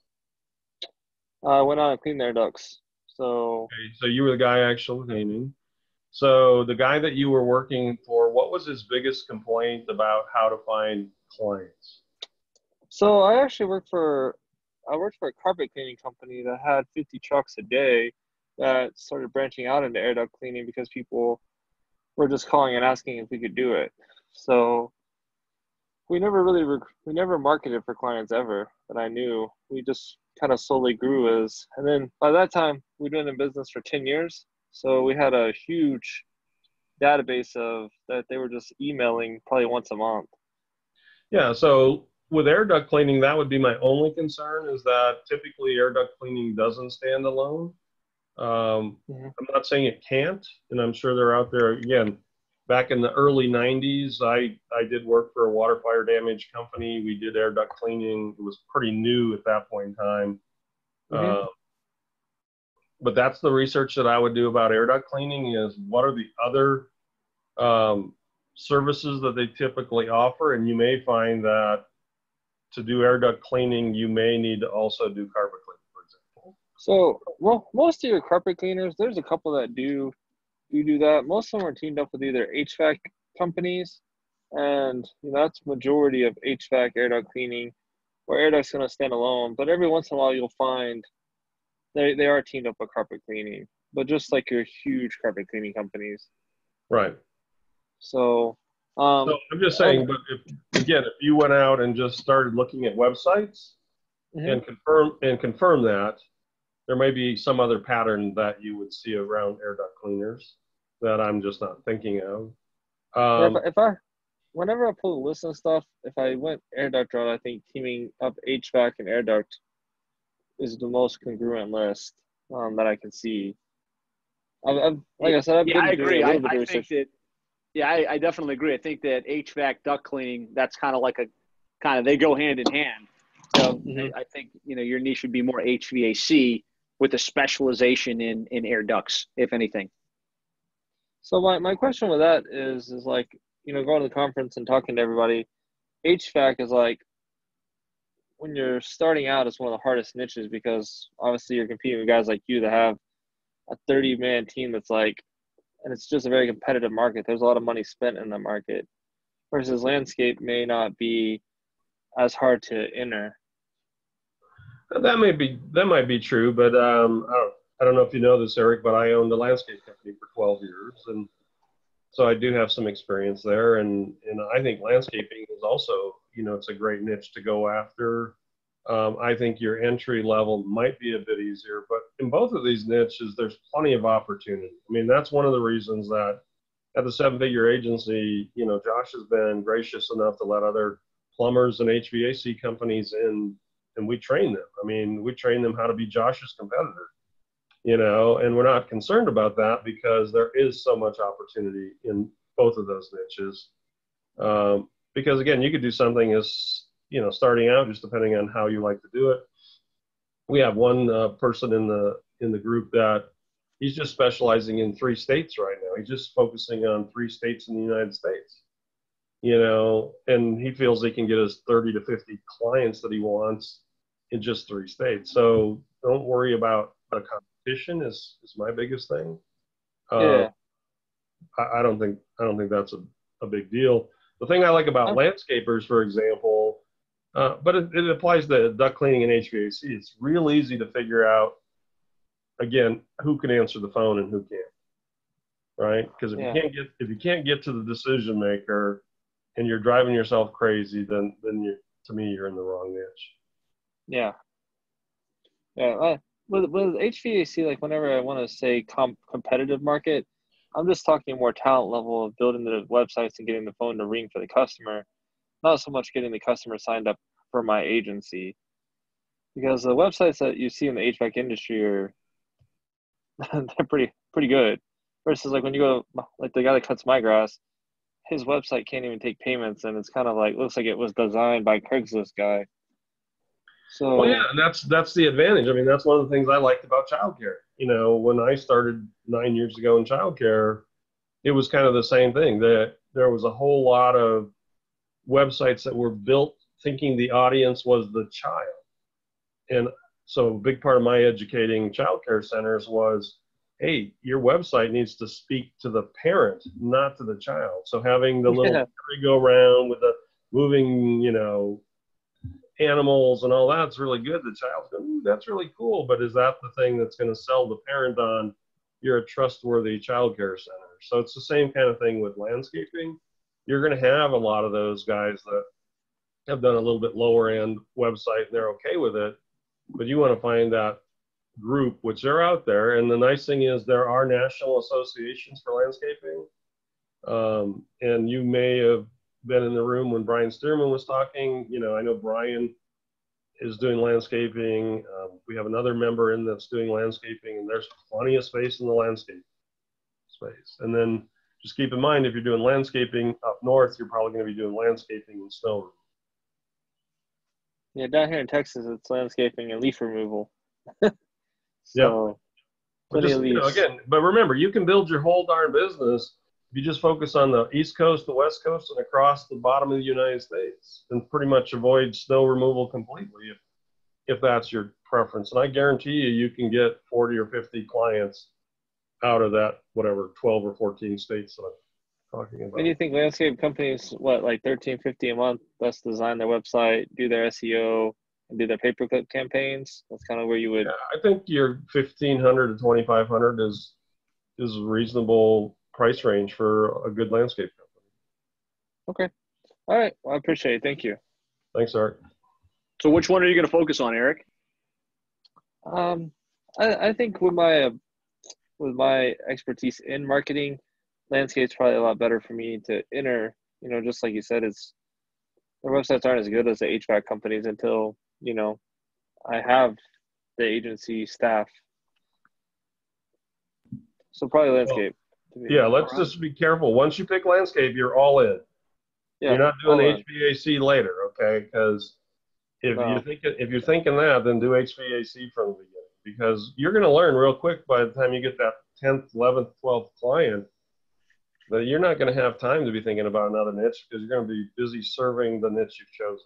I went out and cleaned air ducts. So, okay, so you were the guy actually cleaning. So the guy that you were working for, what was his biggest complaint about how to find clients? So I actually worked for I worked for a carpet cleaning company that had 50 trucks a day that started branching out into air duct cleaning because people were just calling and asking if we could do it. So we never really rec- we never marketed for clients ever that I knew. We just kind of slowly grew as, and then by that time we'd been in business for 10 years. So we had a huge database of that they were just emailing probably once a month. Yeah. So with air duct cleaning, that would be my only concern is that typically air duct cleaning doesn't stand alone. Um, mm-hmm. I'm not saying it can't, and I'm sure they're out there again. Back in the early 90s, I, I did work for a water fire damage company. We did air duct cleaning. It was pretty new at that point in time. Mm-hmm. Uh, but that's the research that I would do about air duct cleaning is what are the other um, services that they typically offer, and you may find that to do air duct cleaning, you may need to also do carpet cleaning, for example. So, well, most of your carpet cleaners, there's a couple that do do do that. Most of them are teamed up with either HVAC companies, and you know, that's majority of HVAC air duct cleaning, where air duct's going to stand alone. But every once in a while, you'll find they they are teamed up with carpet cleaning, but just like your huge carpet cleaning companies. Right. So um, so I'm just saying, but if, again, if you went out and just started looking at websites mm-hmm. and confirm and confirm that, there may be some other pattern that you would see around air duct cleaners that I'm just not thinking of. Um, if, if, I, whenever I pull a list and stuff, if I went air duct route, I think teaming up HVAC and air duct is the most congruent list um, that I can see. I've, I've, like I said, I've yeah, I agree. I, I think that yeah, I, I, definitely agree. I think that HVAC duct cleaning, that's kind of like a kind of they go hand in hand. So mm-hmm. I, I think you know your niche would be more HVAC with a specialization in in air ducts, if anything. So my, my question with that is is like you know going to the conference and talking to everybody, HVAC is like when you're starting out, it's one of the hardest niches because obviously you're competing with guys like you that have a 30 man team that's like and it's just a very competitive market. There's a lot of money spent in the market, versus landscape may not be as hard to enter. That may be that might be true, but um, I don't I don't know if you know this, Eric, but I owned a landscape company for 12 years, and so I do have some experience there, and and I think landscaping is also you know it's a great niche to go after. Um, I think your entry level might be a bit easier, but in both of these niches, there's plenty of opportunity. I mean, that's one of the reasons that at the seven figure agency, you know, Josh has been gracious enough to let other plumbers and HVAC companies in, and we train them. I mean, we train them how to be Josh's competitor you know, and we're not concerned about that because there is so much opportunity in both of those niches. Um, because again, you could do something as you know, starting out, just depending on how you like to do it. We have one uh, person in the in the group that he's just specializing in three states right now. He's just focusing on three states in the United States. You know, and he feels he can get his 30 to 50 clients that he wants in just three states. So don't worry about the competition is is my biggest thing. Uh, yeah. I, I, don't think I don't think that's a, a big deal. The thing I like about oh. landscapers, for example, uh, but it, it, applies to duct cleaning and HVAC. It's real easy to figure out. Again, who can answer the phone and who can't, right? Because if yeah. you can't get if you can't get to the decision maker, and you're driving yourself crazy, then then you to me you're in the wrong niche. Yeah. Yeah with with HVAC, like whenever I want to say comp- competitive market, I'm just talking more talent level of building the websites and getting the phone to ring for the customer, not so much getting the customer signed up for my agency. Because the websites that you see in the HVAC industry are they're pretty pretty good. Versus like when you go like the guy that cuts my grass, his website can't even take payments and it's kind of like looks like it was designed by Craigslist guy. So well, yeah, and that's that's the advantage. I mean, that's one of the things I liked about childcare. You know, when I started nine years ago in childcare, it was kind of the same thing. That there was a whole lot of websites that were built thinking the audience was the child, and so a big part of my educating childcare centers was, hey, your website needs to speak to the parent, not to the child. So having the little yeah. merry-go-round with the moving, you know, animals and all that's really good. The child's going, that's really cool. But is that the thing that's going to sell the parent on you're a trustworthy child care center? So it's the same kind of thing with landscaping. You're going to have a lot of those guys that have done a little bit lower end website and they're okay with it. But you want to find that group, which they're out there. And the nice thing is there are national associations for landscaping. Um, and you may have been in the room when Brian Stearman was talking. You know, I know Brian is doing landscaping. Um, we have another member in that's doing landscaping, and there's plenty of space in the landscape space. And then just keep in mind, if you're doing landscaping up north, you're probably going to be doing landscaping in snow. Yeah, down here in Texas, it's landscaping and leaf removal. so, yeah. Just, you know, again, but remember, you can build your whole darn business if you just focus on the East Coast, the West Coast, and across the bottom of the United States, and pretty much avoid snow removal completely if, if that's your preference. And I guarantee you, you can get 40 or 50 clients out of that, whatever, 12 or 14 states that I'm talking about. Do you think landscape companies, what, like 13, 50 a month, let's design their website, do their SEO, and do their pay-per-click campaigns? That's kind of where you would. Yeah, I think your 1500 to 2500 is is reasonable price range for a good landscape company. Okay. All right. Well, I appreciate it. Thank you. Thanks, Art. So, which one are you going to focus on, Eric? Um, I, I think with my uh, with my expertise in marketing, landscape's probably a lot better for me to enter. You know, just like you said, it's their websites aren't as good as the HVAC companies until you know I have the agency staff. So probably landscape. Yeah, let's just be careful. Once you pick landscape, you're all in. Yeah, you're not doing HVAC later, okay? Because if no. you think if you're thinking that, then do HVAC from the beginning because you're going to learn real quick by the time you get that 10th, 11th, 12th client that you're not going to have time to be thinking about another niche because you're going to be busy serving the niche you've chosen.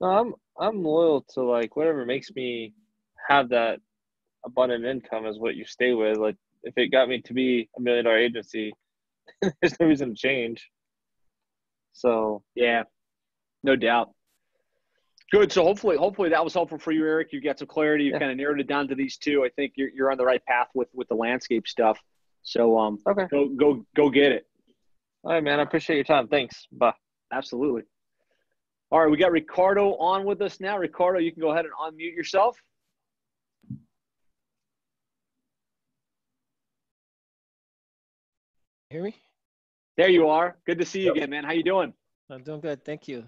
No, I'm I'm loyal to like whatever makes me have that abundant income is what you stay with. Like if it got me to be a million dollar agency, there's no reason to change. So yeah, no doubt. Good. So hopefully, hopefully that was helpful for you, Eric. You got some clarity. You yeah. kind of narrowed it down to these two. I think you're you're on the right path with with the landscape stuff. So um, okay, go go go get it. All right, man. I appreciate your time. Thanks. Bye. Absolutely. All right, we got Ricardo on with us now. Ricardo, you can go ahead and unmute yourself. Hear me? There you are. Good to see you Yep. again, man. How you doing? I'm doing good. Thank you.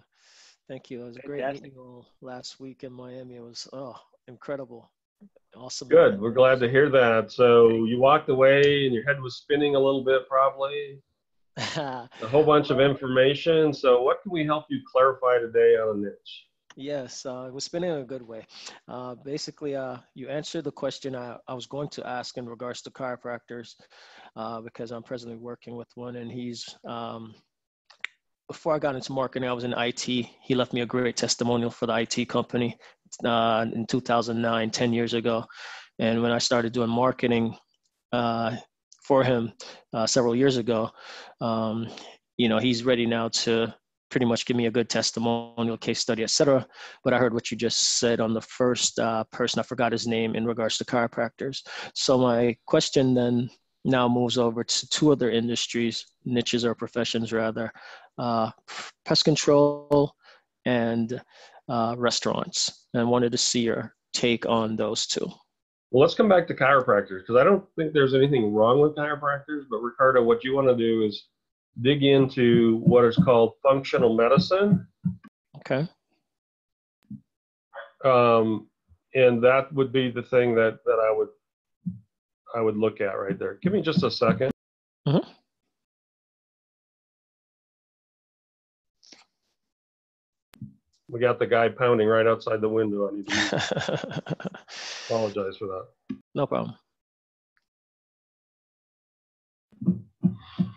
Thank you. It was a great Fantastic. meeting all last week in Miami. It was oh incredible. Awesome. Good. event. We're glad to hear that. So you walked away and your head was spinning a little bit, probably. A whole bunch of information. So what can we help you clarify today on a niche? Yes, uh, it was spinning in a good way. Uh, basically, uh, you answered the question I, I was going to ask in regards to chiropractors uh, because I'm presently working with one and he's um, before I got into marketing, I was in IT. He left me a great testimonial for the IT company uh, in 2009, 10 years ago. And when I started doing marketing uh, for him several years ago, um, you know, he's ready now to pretty much give me a good testimonial, case study, etc. But I heard what you just said on the first uh, person. I forgot his name in regards to chiropractors. So my question then now moves over to two other industries, niches or professions rather, uh, pest control and uh, restaurants. And I wanted to see your take on those two. Well, let's come back to chiropractors because I don't think there's anything wrong with chiropractors. But Ricardo, what you want to do is dig into what is called functional medicine. Okay. Um, and that would be the thing that, that I would I would look at right there. Give me just a 2nd Mhm. We got the guy pounding right outside the window. I need to apologize for that. no problem.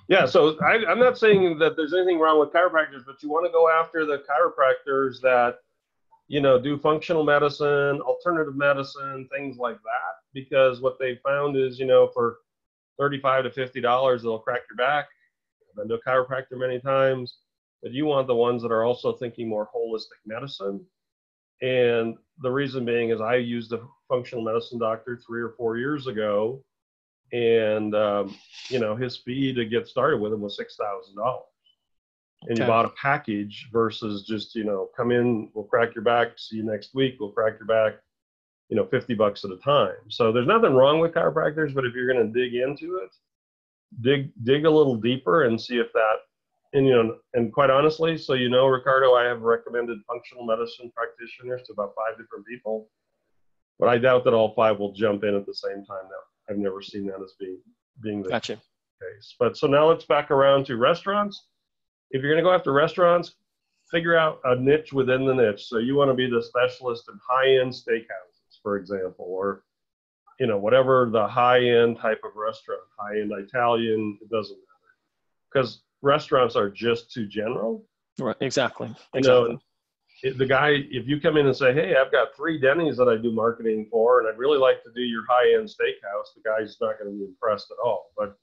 Yeah, so I, I'm not saying that there's anything wrong with chiropractors, but you want to go after the chiropractors that, you know, do functional medicine, alternative medicine, things like that, because what they found is, you know, for 35 to 50 dollars, they'll crack your back. I've been to a chiropractor many times, but you want the ones that are also thinking more holistic medicine. And the reason being is I used a functional medicine doctor three or four years ago and um, you know his fee to get started with him was six thousand dollars. And you Okay. bought a package versus just you know come in we'll crack your back see you next week we'll crack your back you know 50 bucks at a time. So there's nothing wrong with chiropractors but if you're going to dig into it dig dig a little deeper and see if that and you know and quite honestly so you know ricardo i have recommended functional medicine practitioners to about five different people but i doubt that all five will jump in at the same time now i've never seen that as being being the Gotcha. case but so now let's back around to restaurants if you're going to go after restaurants figure out a niche within the niche so you want to be the specialist in high-end steakhouses for example or you know whatever the high-end type of restaurant high-end italian it doesn't matter because restaurants are just too general Right. Exactly. you Exactly. know, if the guy, if you come in and say, "Hey, I've got three Denny's that I do marketing for, and I'd really like to do your high-end steakhouse," the guy's not going to be impressed at all. But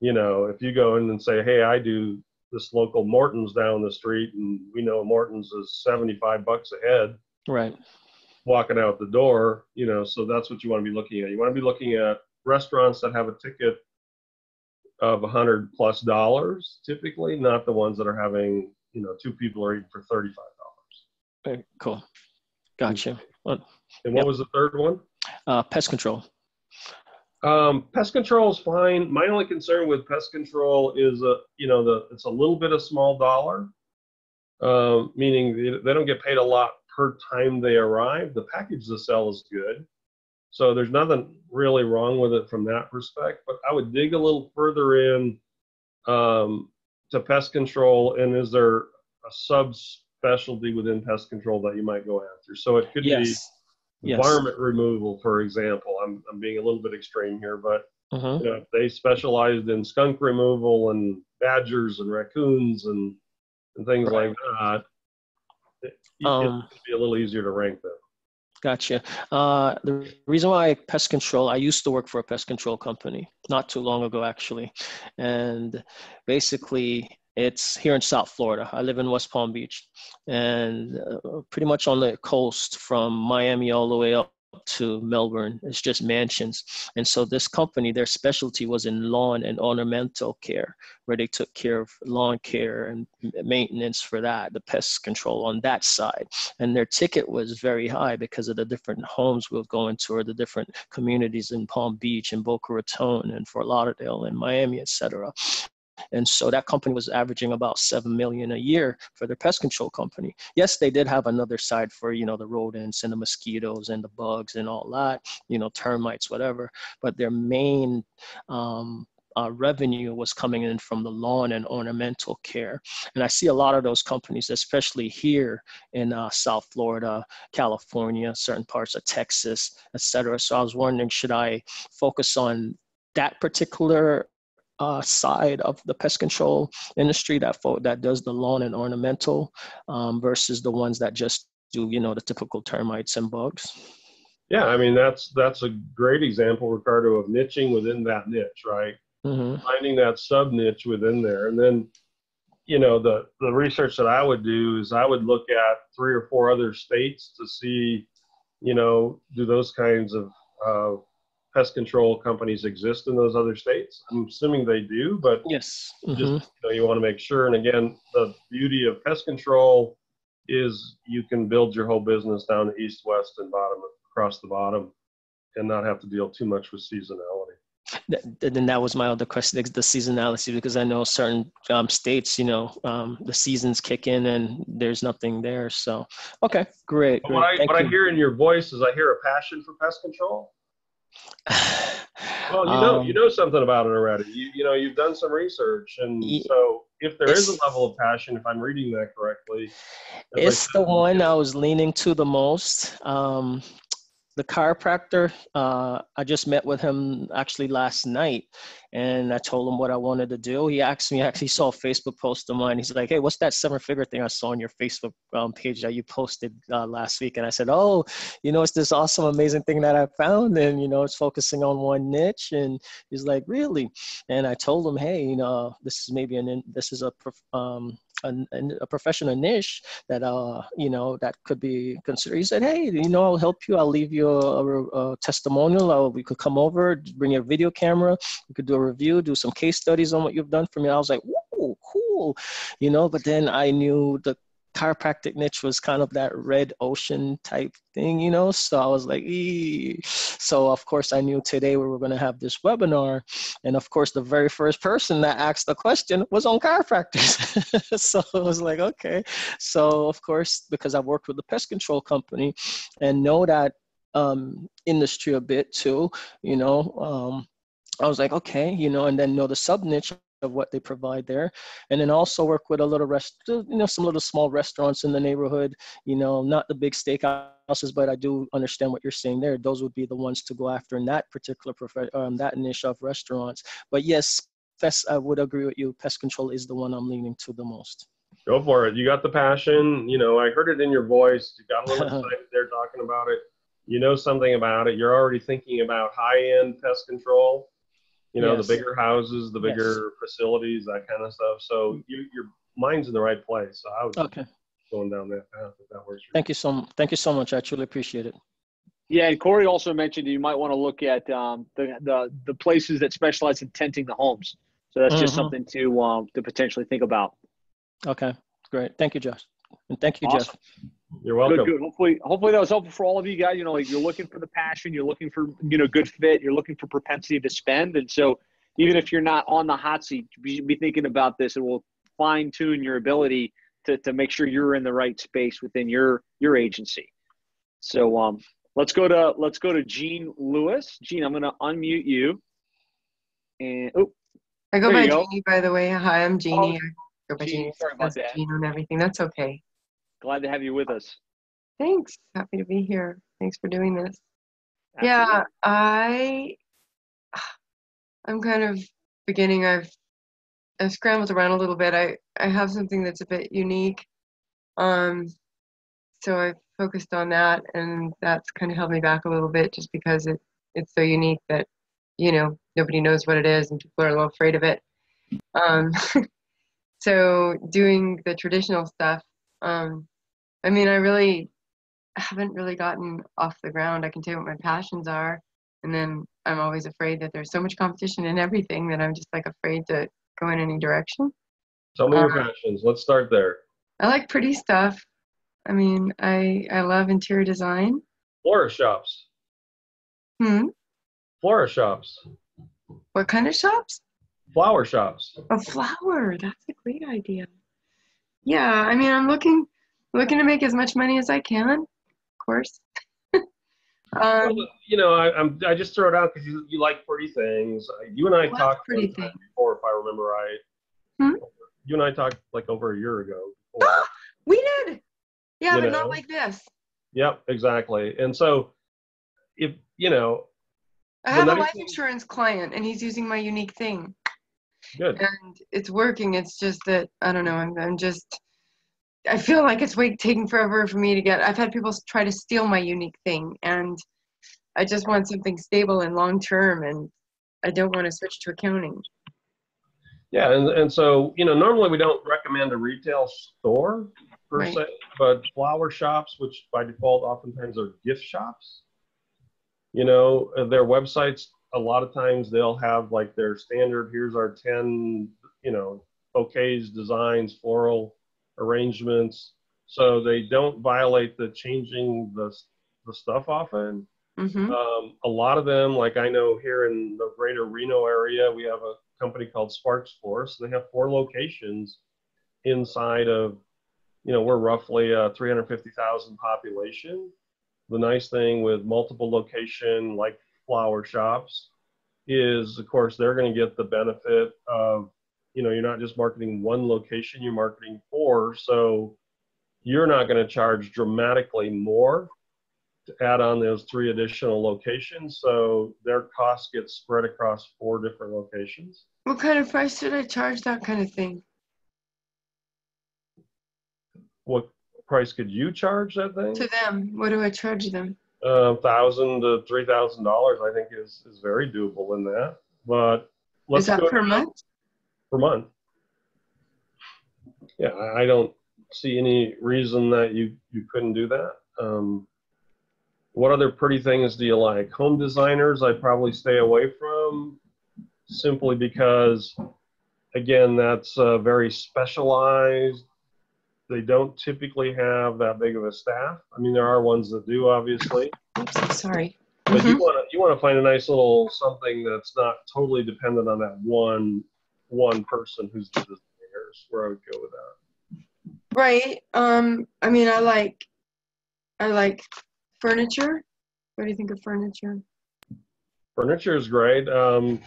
you know, if you go in and say, "Hey, I do this local Morton's down the street, and we know Morton's is seventy-five bucks a head," right. walking out the door, you know, so that's what you want to be looking at. You want to be looking at restaurants that have a ticket of a hundred plus dollars, typically, not the ones that are having, you know, two people are eating for thirty-five. Very cool. Gotcha. Uh, And what Yep. was the third one? Uh, pest control. Um, pest control is fine. My only concern with pest control is, uh, you know, the it's a little bit of small dollar, um, meaning they, they don't get paid a lot per time they arrive. The package they sell is good, so there's nothing really wrong with it from that respect. But I would dig a little further in um, to pest control, and is there a subspecialty within pest control that you might go after? So it could be Yes. Yes. varmint removal, for example. I'm, I'm being a little bit extreme here, but Mhm. you know, if they specialized in skunk removal and badgers and raccoons and, and things Right. like that, it, Um, it'd be a little easier to rank them. Gotcha. Uh, the reason why pest control, I used to work for a pest control company not too long ago, actually. And basically, it's here in South Florida. I live in West Palm Beach and uh, pretty much on the coast from Miami all the way up to Melbourne. It's just mansions. And so this company, their specialty was in lawn and ornamental care, where they took care of lawn care and maintenance for that, the pest control on that side. And their ticket was very high because of the different homes we were going to or the different communities in Palm Beach and Boca Raton and Fort Lauderdale and Miami, et cetera. And so that company was averaging about seven million a year for their pest control company. Yes, they did have another side for you know the rodents and the mosquitoes and the bugs and all that, you know termites, whatever. But their main um, uh, revenue was coming in from the lawn and ornamental care. And I see a lot of those companies, especially here in uh, South Florida, California, certain parts of Texas, et cetera. So I was wondering, should I focus on that particular uh, side of the pest control industry that fo- that does the lawn and ornamental um, versus the ones that just do you know the typical termites and bugs? Yeah i mean that's that's a great example ricardo of niching within that niche right? Mm-hmm. finding that sub niche within there. And then you know the the research that i would do is i would look at three or four other states to see you know do those kinds of uh, pest control companies exist in those other states? I'm assuming they do, but yes, mm-hmm. just you, know, you want to make sure. And again, the beauty of pest control is you can build your whole business down east, west, and bottom across the bottom, and not have to deal too much with seasonality. Then that was my other question, the seasonality, because I know certain um, states, you know, um, the seasons kick in and there's nothing there. So, okay, great. great. What, I, what I hear in your voice is I hear a passion for pest control. Well, you know, um, you know something about it already. You, you know, you've done some research, and so if there is a level of passion, if I'm reading that correctly, it's the one I was leaning to the most. Um, the chiropractor, uh, I just met with him actually last night, and I told him what I wanted to do. He asked me, actually saw a Facebook post of mine. He's like, "Hey, what's that seven figure thing I saw on your Facebook um, page that you posted uh, last week?" And I said, "Oh, you know, it's this awesome, amazing thing that I found, and you know, it's focusing on one niche." And he's like, "Really?" And I told him, "Hey, you know, this is maybe an this is a um, a, a professional niche that uh you know that could be considered. He said, "Hey, you know, I'll help you. I'll leave you a, a, a testimonial. I'll, we could come over, bring your video camera. We could do a review, do some case studies on what you've done for me." I was like, "Whoa, cool," you know. But then I knew the chiropractic niche was kind of that red ocean type thing, you know. So I was like, Ee. so of course I knew today we were going to have this webinar, and of course the very first person that asked the question was on chiropractors. so I was like, okay. So of course because I worked with the pest control company, and know that um, industry a bit too, you know. Um, I was like, okay, you know, and then know the sub niche of what they provide there. And then also work with a little rest you know some little small restaurants in the neighborhood you know not the big steakhouses but i do understand what you're saying there. Those would be the ones to go after in that particular prof- um, that niche of restaurants. But yes pest i would agree with you pest control is the one i'm leaning to the most. Go for it. You got the passion you know i heard it in your voice. You got a little excited there talking about it. You know something about it. You're already thinking about high end pest control you know, yes. the bigger houses, the bigger yes. facilities, that kind of stuff. So you, your mind's in the right place. So I was okay. going down that path if that works. Thank you so thank you so much. I truly appreciate it. Yeah, and Corey also mentioned you might want to look at um, the, the the places that specialize in tenting the homes. So that's just mm-hmm. something to um, to potentially think about. Okay, great. Thank you, Josh, and thank you, awesome. Jeff. You're welcome. Good, good. Hopefully, hopefully that was helpful for all of you guys. You know, like you're looking for the passion, you're looking for you know good fit, you're looking for propensity to spend, and so even if you're not on the hot seat, be, be thinking about this. It will fine tune your ability to to make sure you're in the right space within your your agency. So um, let's go to let's go to Gene Lewis. Gene, I'm going to unmute you. And oh, I go by Jeannie, by the way. Hi, I'm Jeannie. Oh, I go by Jeannie. Sorry about that. Jean and everything. That's okay. Glad to have you with us. Thanks. Happy to be here. Thanks for doing this. Absolutely. Yeah, I I'm kind of beginning. I've I've scrambled around a little bit. I I have something that's a bit unique. Um, so I focused on that, and that's kind of held me back a little bit, just because it it's so unique that you know nobody knows what it is, and people are a little afraid of it. Um, so doing the traditional stuff um, I mean, I really haven't really gotten off the ground. I can tell you what my passions are, and then I'm always afraid that there's so much competition in everything that I'm just like afraid to go in any direction. Tell me your Uh, passions. Let's start there. I like pretty stuff. I mean, I I love interior design. Florist shops. Hmm. Florist shops. What kind of shops? Flower shops. A flower. That's a great idea. Yeah, I mean, I'm looking looking to make as much money as I can, of course. um, Well, you know, I, I'm I just throw it out because you, you like pretty things. You and I talked pretty one time thing? before, if I remember right. Hmm? You and I talked like over a year ago. before. we did. Yeah, You but know. not like this. Yep, exactly. And so, if you know, I have a life insurance client, and he's using my unique thing, good. and it's working. It's just that I don't know. I'm, I'm just. I feel like it's taking forever for me to get. I've had people try to steal my unique thing, and I just want something stable and long term, and I don't want to switch to accounting. Yeah, and and so you know, normally we don't recommend a retail store per Right. se, but flower shops, which by default oftentimes are gift shops. You know, uh, their websites a lot of times they'll have like their standard. Here's our ten, you know, bouquets, designs, floral arrangements, so they don't violate the changing the the stuff often. hmm Um, a lot of them, like I know here in the greater Reno area, we have a company called Sparks Florist. They have four locations inside of, you know, we're roughly a 350,000 population. The nice thing with multiple location, like flower shops, is of course they're going to get the benefit of, you know, you're not just marketing one location, you're marketing four. So you're not going to charge dramatically more to add on those three additional locations. So their costs get spread across four different locations. What kind of price should I charge that kind of thing? What price could you charge that thing? To them, what do I charge them? Uh, thousand to three thousand dollars, I think is is very doable in that. But let's Is that per month? Per month. Yeah, I, I don't see any reason that you you couldn't do that. Um, what other pretty things do you like? Home designers, I'd probably stay away from, simply because, again, that's uh, very specialized. They don't typically have that big of a staff. I mean, there are ones that do, obviously, I'm sorry. but Mhm. you want to you want to find a nice little something that's not totally dependent on that one one person who's the designer. is Where I would go with that. Right. Um, I mean, I like, I like furniture. What do you think of furniture? Furniture is great. Um,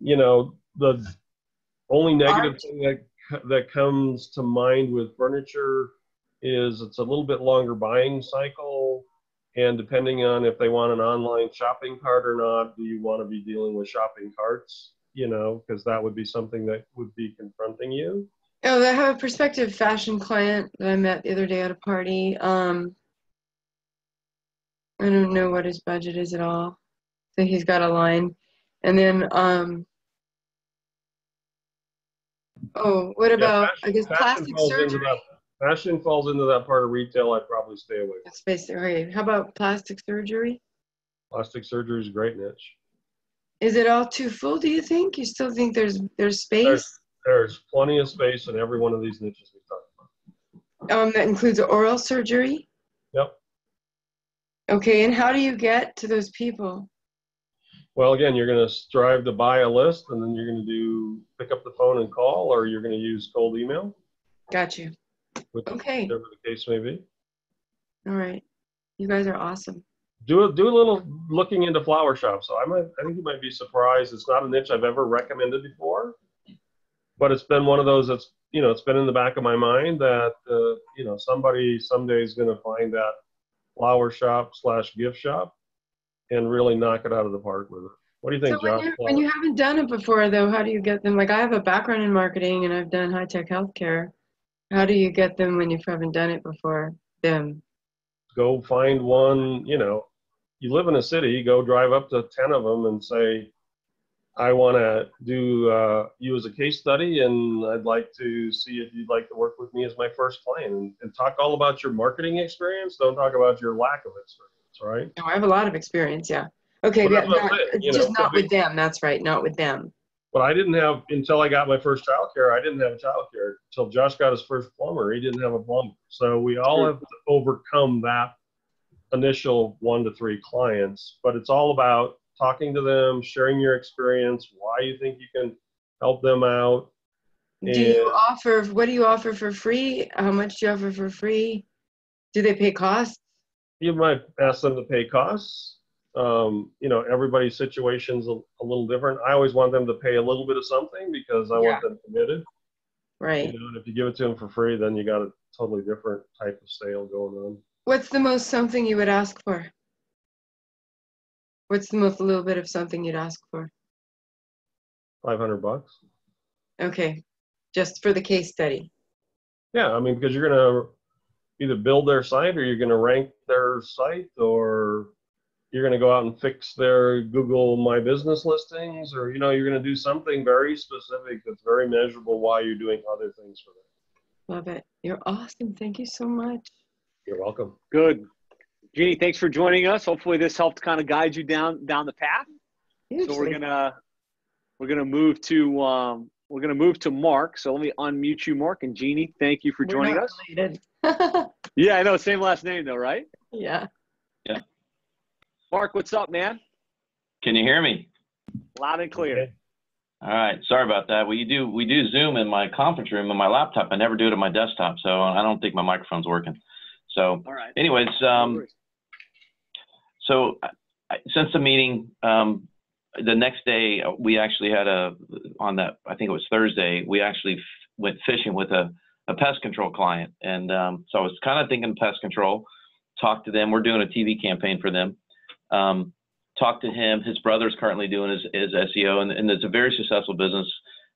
you know, the only negative Art. thing that that comes to mind with furniture is it's a little bit longer buying cycle. And depending on if they want an online shopping cart or not, do you want to be dealing with shopping carts? You know, because that would be something that would be confronting you. Oh, I have a prospective fashion client that I met the other day at a party. Um, I don't know what his budget is at all. So he's got a line. And then, um, oh, what Yeah, about, fashion- I guess, plastic surgery? that- Fashion falls into that part of retail. I'd probably stay away. from. That's basically, how about plastic surgery? Plastic surgery is a great niche. Is it all too full, do you think? You still think there's, there's space? There's, there's plenty of space in every one of these niches we talked about. Um, that includes oral surgery? Yep. Okay, and how do you get to those people? Well, again, you're going to strive to buy a list, and then you're going to do pick up the phone and call, or you're going to use cold email, Got you. which Okay, whatever the case may be. all right. You guys are awesome. Do a do a little looking into flower shops. So I might I think you might be surprised. It's not a niche I've ever recommended before, but it's been one of those that's you know it's been in the back of my mind that uh, you know somebody someday is going to find that flower shop slash gift shop and really knock it out of the park with it. What do you think, So when Josh? you, when you haven't done it before, though, how do you get them? Like I have a background in marketing and I've done high tech healthcare. How do you get them when you haven't done it before? Them. go find one, you know, you live in a city, go drive up to 10 of them and say, I want to do uh, you as a case study, and I'd like to see if you'd like to work with me as my first client and, and talk all about your marketing experience. Don't talk about your lack of experience, right? No, I have a lot of experience. Yeah. Okay. Yeah, that's what I'm not- just know, not with them. That's right. Not with them. But I didn't have until I got my first child care. I didn't have a child care until Josh got his first plumber. He didn't have a plumber. So we all have to overcome that initial one to three clients. But it's all about talking to them, sharing your experience, why you think you can help them out. Do you offer? What do you offer for free? How much do you offer for free? Do they pay costs? You might ask them to pay costs. Um, you know, everybody's situation's a, a little different. I always want them to pay a little bit of something because I want them committed. Right. You know, and if you give it to them for free, then you got a totally different type of sale going on. What's the most something you would ask for? What's the most little bit of something you'd ask for? Five hundred bucks. Okay, just for the case study. Yeah, I mean, because you're gonna either build their site or you're gonna rank their site or you're gonna go out and fix their Google My Business listings or you know you're gonna do something very specific that's very measurable while you're doing other things for them. Love it. You're awesome. Thank you so much. You're welcome. Good. Jeannie, thanks for joining us. Hopefully this helped kind of guide you down down the path. So we're gonna we're gonna move to um, we're gonna move to Mark. So let me unmute you, Mark and Jeannie. Thank you for We're joining us. related. Yeah, I know, same last name though, right? Yeah. Yeah. Mark, what's up, man? Can you hear me? Loud and clear. Okay. All right. Sorry about that. We do we do Zoom in my conference room on my laptop. I never do it on my desktop, so I don't think my microphone's working. So, right. anyways, um, worries. so I, since the meeting, um, the next day uh, we actually had a on that I think it was Thursday. We actually f- went fishing with a a pest control client, and um, so I was kind of thinking pest control. Talked to them. We're doing a TV campaign for them. Um, talked to him. His brother's currently doing his, his SEO, and, and it's a very successful business.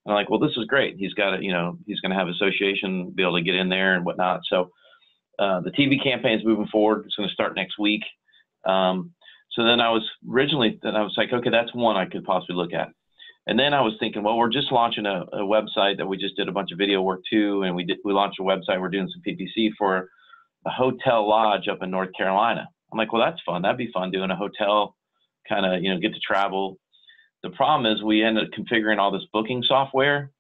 And I'm like, well, this is great. He's got a, you know, he's going to have association, be able to get in there and whatnot. So uh, the TV campaign is moving forward. It's going to start next week. Um, so then I was originally, then I was like, okay, that's one I could possibly look at. And then I was thinking, well, we're just launching a, a website that we just did a bunch of video work to, and we did we launched a website. We're doing some PPC for a hotel lodge up in North Carolina. I'm like, well, that's fun. That'd be fun doing a hotel, kind of you know get to travel. The problem is we ended up configuring all this booking software,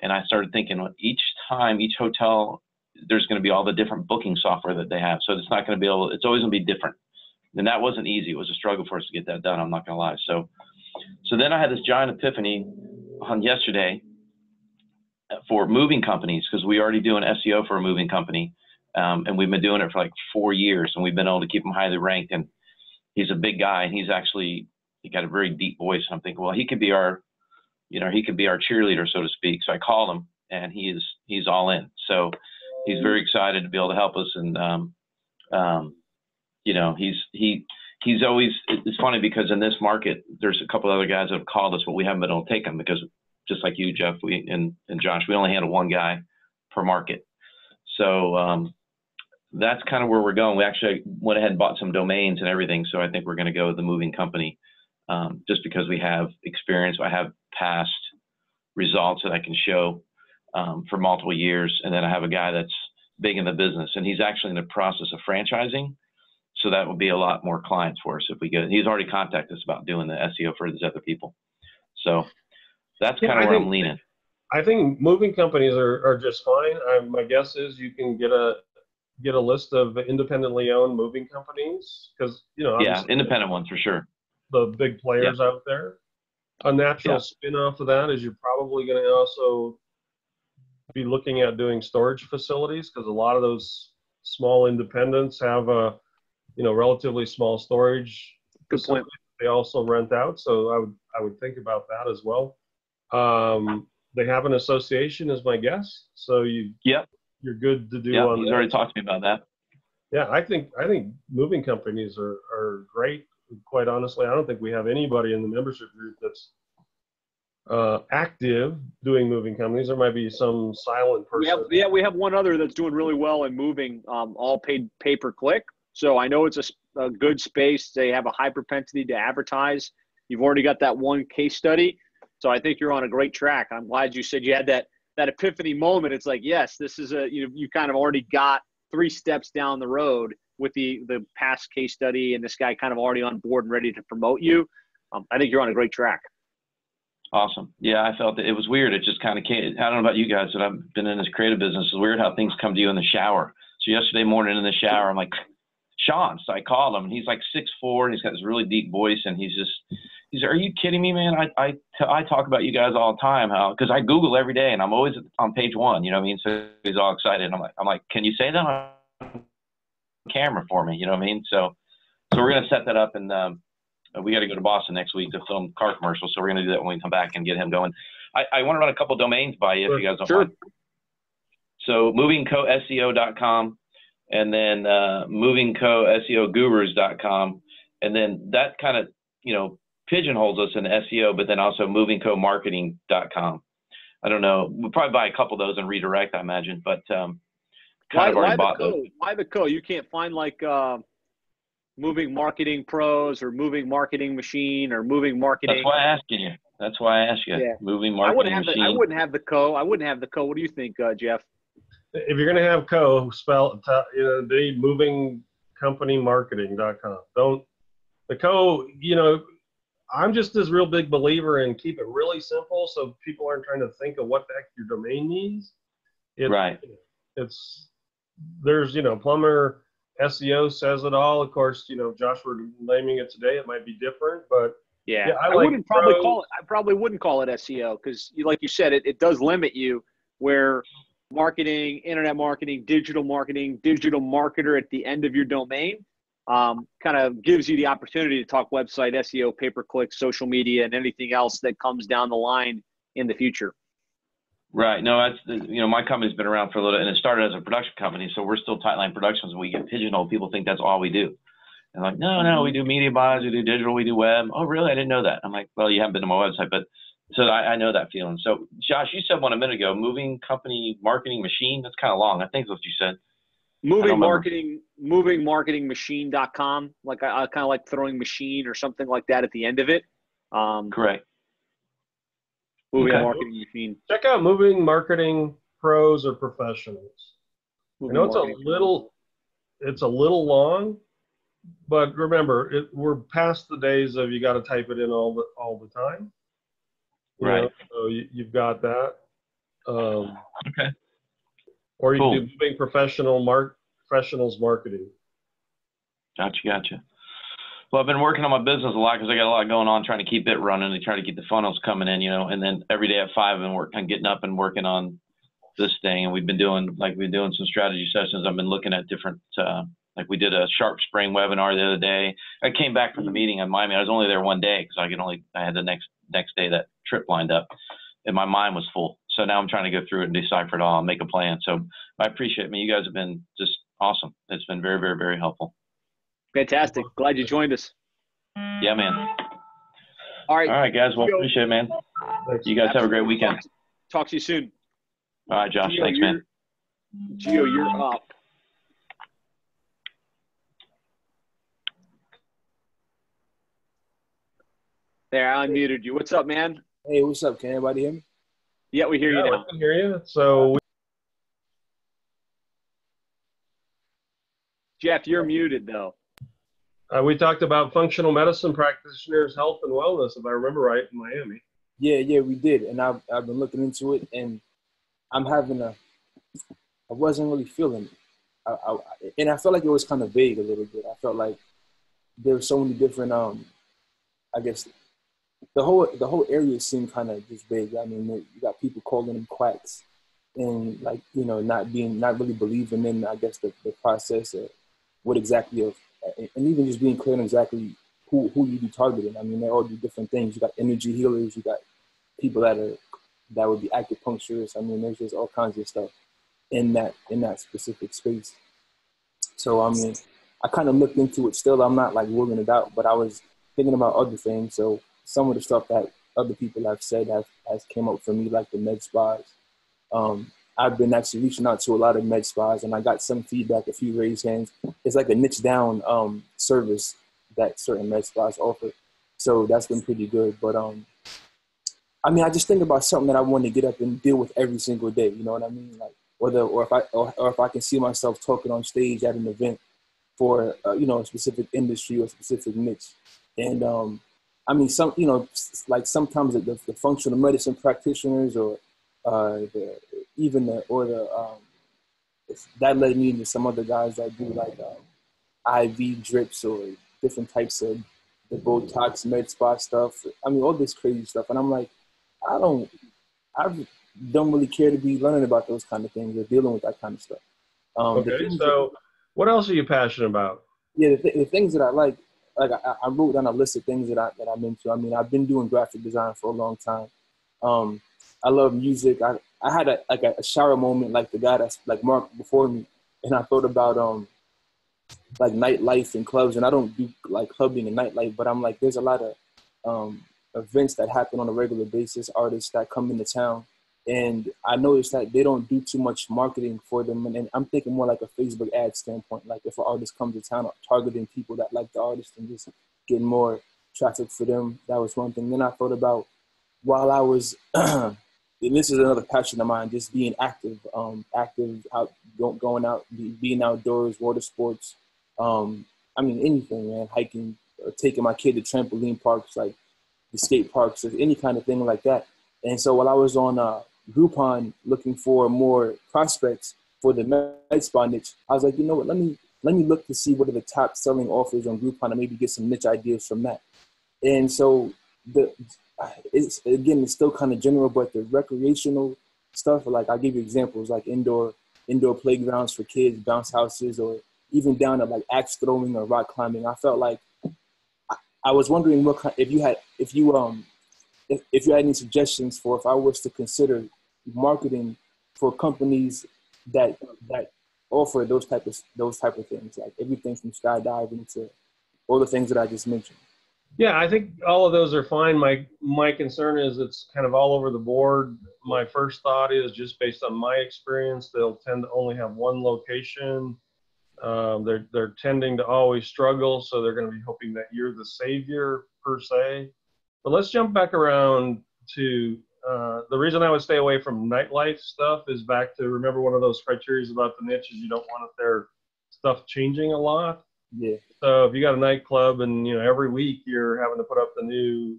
and I started thinking well, each time each hotel there's going to be all the different booking software that they have, so it's not going to be able. It's always going to be different, and that wasn't easy. It was a struggle for us to get that done. I'm not going to lie. So, so then I had this giant epiphany on yesterday for moving companies because we already do an SEO for a moving company, um, and we've been doing it for like four years, and we've been able to keep him highly ranked. And he's a big guy, and he's actually he got a very deep voice. And I'm thinking, well, he could be our, you know, he could be our cheerleader, so to speak. So I called him, and he is he's all in. So he's very excited to be able to help us, and um, um, you know, he's he he's always it's funny because in this market there's a couple other guys that have called us but we haven't been able to take them because just like you jeff we and, and josh we only handle one guy per market. So um, that's kind of where we're going. We actually went ahead and bought some domains and everything. So i think we're going to go with the moving company um, just because we have experience. I have past results that i can show um, for multiple years and then i have a guy that's big in the business and he's actually in the process of franchising so that would be a lot more clients for us if we get. He's already contacted us about doing the SEO for these other people. So that's Yeah, kind of I where think- I'm leaning. I think moving companies are, are just fine. I, my guess is you can get a get a list of independently owned moving companies because you know Yeah, independent ones for sure. the big players out there. A natural Yeah. spin-off of that is you're probably going to also be looking at doing storage facilities because a lot of those small independents have a you know relatively small storage facility they also rent out. So I would I would think about that as well. Um, they have an association, is my guess. So you Yep. you're good to do Yeah, on he's that. already talked to me about that. Yeah, I think I think moving companies are are great. Quite honestly, I don't think we have anybody in the membership group that's uh, active doing moving companies. There might be some silent We person. have, yeah, we have one other that's doing really well in moving, um, all paid pay per click. So I know it's a good space. They have a high propensity to advertise. You've already got that one case study. So I think you're on a great track. I'm glad you said you had that that epiphany moment. It's like, yes, this is a you you kind of already got three steps down the road with the the past case study and this guy kind of already on board and ready to promote you. Um, I think you're on a great track. Awesome. Yeah, I felt that it was weird. It just kind of came. I don't know about you guys, but I've been in this creative business. It's weird how things come to you in the shower. So yesterday morning in the shower, I'm like, Sean. So I called him, and he's like six four, and he's got this really deep voice, and he's just, he's, are you kidding me, man? I I, t- I talk about you guys all the time, how because I Google every day, and I'm always on page one. You know what I mean? So he's all excited. I'm like, I'm like, can you say that on camera for me? You know what I mean? So, so we're gonna set that up, and um, we got to go to Boston next week to film car commercials. So we're gonna do that when we come back and get him going. I, I want to run a couple domains by you if you guys don't Sure. mind. So movingcoseo.com and then uh, movingcoseogurus.com. And then that kind of, you know, pigeonholes us in SEO, but then also movingcomarketing.com. I don't know. We'll probably buy a couple of those and redirect, I imagine, but um, kind Why, of why already the bought those. co? Why the co? You can't find like uh, moving marketing pros or moving marketing machine or moving marketing. That's why I asked you. That's why I asked you. Yeah. Moving I marketing wouldn't have the, machine. I wouldn't have the co. I wouldn't have the co. What do you think, uh, Jeff? If you're gonna have co, spell you know the moving company marketing.com. Don't the co. You know, I'm just this real big believer in keep it really simple so people aren't trying to think of what the heck your domain means. It, Right. It's there's you know plumber SEO says it all. Of course, you know Josh, we're naming it today. It might be different, but Yeah, Yeah, I I, like wouldn't probably call it. I probably wouldn't call it SEO because, like you said, it, it does limit you. Where marketing, internet marketing, digital marketing, digital marketer at the end of your domain, um, kind of gives you the opportunity to talk website SEO, pay per click, social media, and anything else that comes down the line in the future. Right. No, that's the- you know my company's been around for a little, and it started as a production company, so we're still Tightline Productions. And we get pigeonholed. People think that's all we do. And like, no, no, we do media buys, we do digital, we do web. Oh, really? I didn't know that. I'm like, well, you haven't been to my website, but so I, I know that feeling. So, Josh, you said one a minute ago, moving company marketing machine. That's kind of long. I think that's what you said. Moving marketing, moving marketingmachine.com. Like I, I kind of like throwing machine or something like that at the end of it. Um, Correct. Moving Okay. marketing machine. check out moving marketing pros or professionals. I Moving know it's a little, it's a little long, but remember, it, we're past the days of you got to type it in all the all the time. You know, Right. so you, you've got that. Um, Okay. or you Cool. can do moving professional mark professionals marketing. Gotcha, gotcha. Well, I've been working on my business a lot because I got a lot going on, trying to keep it running and trying to keep the funnels coming in, you know. And then every day at five, I've been working, getting up and working on this thing. And we've been doing like we've been doing some strategy sessions. I've been looking at different, uh, like we did a SharpSpring webinar the other day. I came back from the meeting in Miami. I was only there one day because I could only I had the next next day that trip lined up, and my mind was full. So now I'm trying to go through it and decipher it all and make a plan. So I appreciate. I mean, you guys have been just awesome. It's been very, very, very helpful. Fantastic. Glad you joined us. Yeah, man. All right. All right, guys. Well, Yo. appreciate it, man. You guys have a great weekend. Talk, talk to you soon. All right, Josh. Gio, Thanks, man. you're- you're up. There, I unmuted you. What's up, man? Hey, what's up? Can anybody hear me? Yeah, we hear Yeah, you now. I can hear you. So we, Jeff, you're muted though. Uh, we talked about functional medicine practitioners' health and wellness, if I remember right, in Miami. Yeah, yeah, we did, and I've I've been looking into it, and I'm having a. I wasn't really feeling it, I, I, and I felt like it was kind of vague a little bit. I felt like there were so many different, um, I guess, the whole the whole area seemed kind of just vague. I mean, you got people calling them quacks, and like you know, not being not really believing in, I guess, the, the process of what exactly of, and even just being clear on exactly who who you be targeting. I mean, they all do different things. You got energy healers, you got people that are that would be acupuncturists. I mean, there's just all kinds of stuff in that in that specific space. So I mean, I kind of looked into it. Still, I'm not like ruling it out, but I was thinking about other things. So some of the stuff that other people have said have has came up for me, like the med spas. Um, I've been actually reaching out to a lot of med spas, and I got some feedback. A few raised hands. It's like a niche down um, service that certain med spas offer. So that's been pretty good. But um, I mean, I just think about something that I want to get up and deal with every single day. You know what I mean? Like, whether or if I or, or if I can see myself talking on stage at an event for uh, you know a specific industry or specific niche, and um, I mean, some you know, like sometimes the, the functional medicine practitioners or uh, the, even the or the um, that led me into some other guys that do like um, IV drips or different types of the Botox med spa stuff. I mean, all this crazy stuff, and I'm like, I don't, I don't really care to be learning about those kind of things or dealing with that kind of stuff. Um, okay, so that, what else are you passionate about? Yeah, the, th- the things that I like, like I, I, wrote down a list of things that I that I'm into. I mean, I've been doing graphic design for a long time. Um, I love music. I I had a like a, shower moment like the guy that's like Mark before me, and I thought about um like nightlife and clubs, and I don't do like clubbing and nightlife, but I'm like there's a lot of um events that happen on a regular basis, artists that come into town. And I noticed that they don't do too much marketing for them. And, and I'm thinking more like a Facebook ad standpoint. Like if an artist comes to town, targeting people that like the artist and just getting more traffic for them. That was one thing. Then I thought about while I was, and this is another passion of mine, just being active, um, active, out, going out, being outdoors, water sports. Um, I mean, anything, man, hiking, taking my kid to trampoline parks, like the skate parks or any kind of thing like that. And so while I was on uh, Groupon looking for more prospects for the med spa niche, I was like, you know what, let me let me look to see what are the top selling offers on Groupon and maybe get some niche ideas from that. And so the it's again it's still kind of general, but the recreational stuff, like I'll give you examples like indoor indoor playgrounds for kids, bounce houses, or even down to like axe throwing or rock climbing. I felt like I was wondering what kind, if you had if you um if, if you had any suggestions for if I was to consider marketing for companies that that offer those type of those type of things, like everything from skydiving to all the things that I just mentioned. Yeah, I think all of those are fine. My my concern is it's kind of all over the board. My first thought is just based on my experience, they'll tend to only have one location um, they're they're tending to always struggle, so they're going to be hoping that you're the savior per se. But let's jump back around to uh, the reason I would stay away from nightlife stuff is back to remember one of those criteria about the niche is you don't want their stuff changing a lot. Yeah. So if you got a nightclub and you know every week you're having to put up the new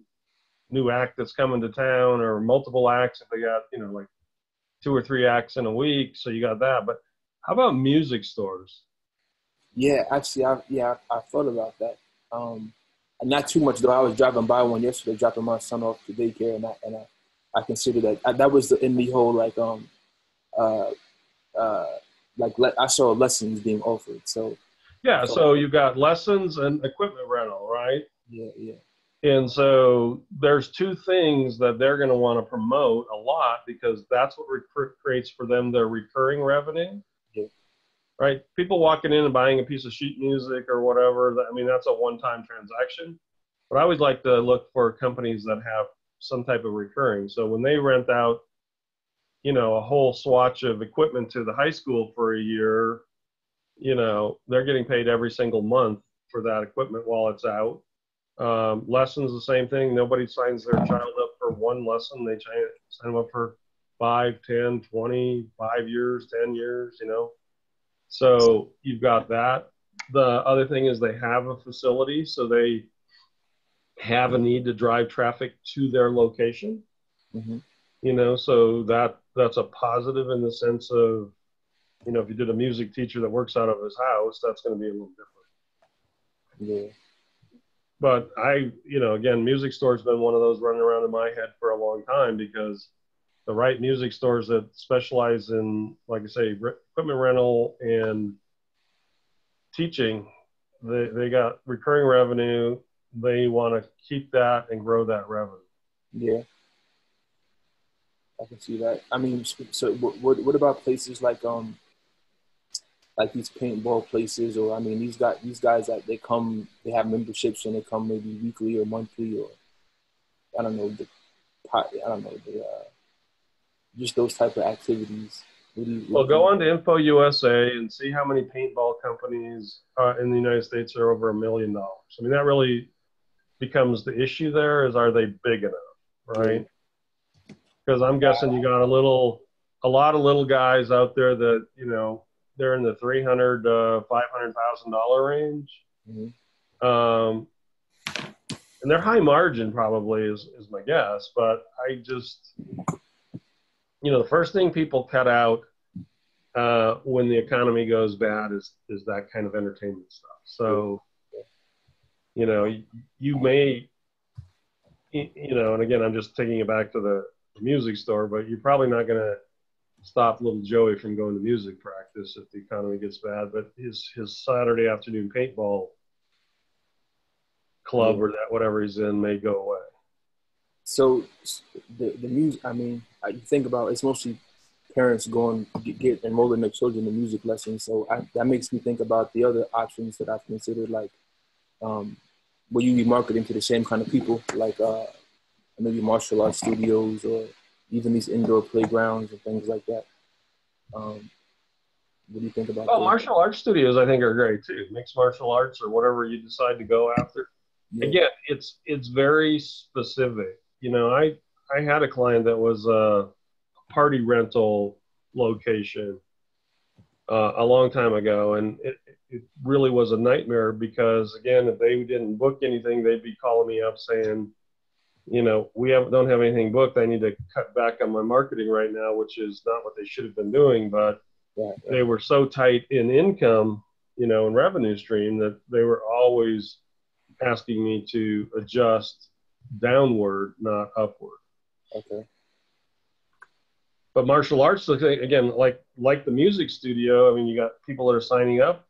new act that's coming to town or multiple acts if they got you know like two or three acts in a week, so you got that. But how about music stores? Yeah, actually, I yeah, I, I thought about that. Um, not too much though. I was driving by one yesterday, dropping my son off to daycare, and I and I, I that I, that was the, in the whole like um uh uh like le- I saw lessons being offered. So yeah, so, you've got lessons and equipment rental, right? Yeah, yeah. And so there's two things that they're going to want to promote a lot because that's what rec- creates for them their recurring revenue right? People walking in and buying a piece of sheet music or whatever, I mean, that's a one time transaction. But I always like to look for companies that have some type of recurring. So when they rent out, you know, a whole swatch of equipment to the high school for a year, you know, they're getting paid every single month for that equipment while it's out. Um, lessons, the same thing. Nobody signs their child up for one lesson. They sign them up for five, ten, twenty, five years, 10 years, you know. So you've got that. The other thing is they have a facility, so they have a need to drive traffic to their location. Mm-hmm. You know, so that that's a positive in the sense of, you know, if you did a music teacher that works out of his house, that's going to be a little different. Yeah. But I, you know, again, music store's been one of those running around in my head for a long time because the right music stores that specialize in, like I say, equipment rental and teaching, they, they got recurring revenue. They want to keep that and grow that revenue. Yeah. I can see that. I mean, so what, what about places like, um, like these paintball places, or I mean, these guys, these guys that they come, they have memberships and they come maybe weekly or monthly, or I don't know, the, I don't know, the, uh, just those type of activities? well, go on to Info USA and see how many paintball companies uh, in the United States are over a million dollars. I mean, that really becomes the issue there is are they big enough, right? because I'm guessing you got a little, a lot of little guys out there that you know they're in the three hundred, uh, five hundred thousand dollar range. Mhm. Um, and they're high margin probably is, is my guess, but I just, you know, the first thing people cut out uh, when the economy goes bad is is that kind of entertainment stuff. So, you know, you, you may, you know, and again, I'm just taking it back to the music store, but you're probably not going to stop little Joey from going to music practice if the economy gets bad. But his his Saturday afternoon paintball club or that whatever he's in may go away. So the the music. I mean, I think about it's mostly parents going get, get enrolling their children in music lessons. So I, that makes me think about the other options that I've considered, like um, will you be marketing to the same kind of people, like uh, maybe martial arts studios or even these indoor playgrounds and things like that. Um, what do you think about Oh, that? martial arts studios I think are great too. Mixed martial arts or whatever you decide to go after. Yeah. Again, it's it's very specific. You know, I I had a client that was a party rental location uh, a long time ago, and it it really was a nightmare because again, if they didn't book anything, they'd be calling me up saying, you know, we have, don't have anything booked. I need to cut back on my marketing right now, which is not what they should have been doing, but Right. they were so tight in income, you know, and revenue stream that they were always asking me to adjust downward, not upward. Okay. But martial arts, again, like like the music studio, I mean, you got people that are signing up.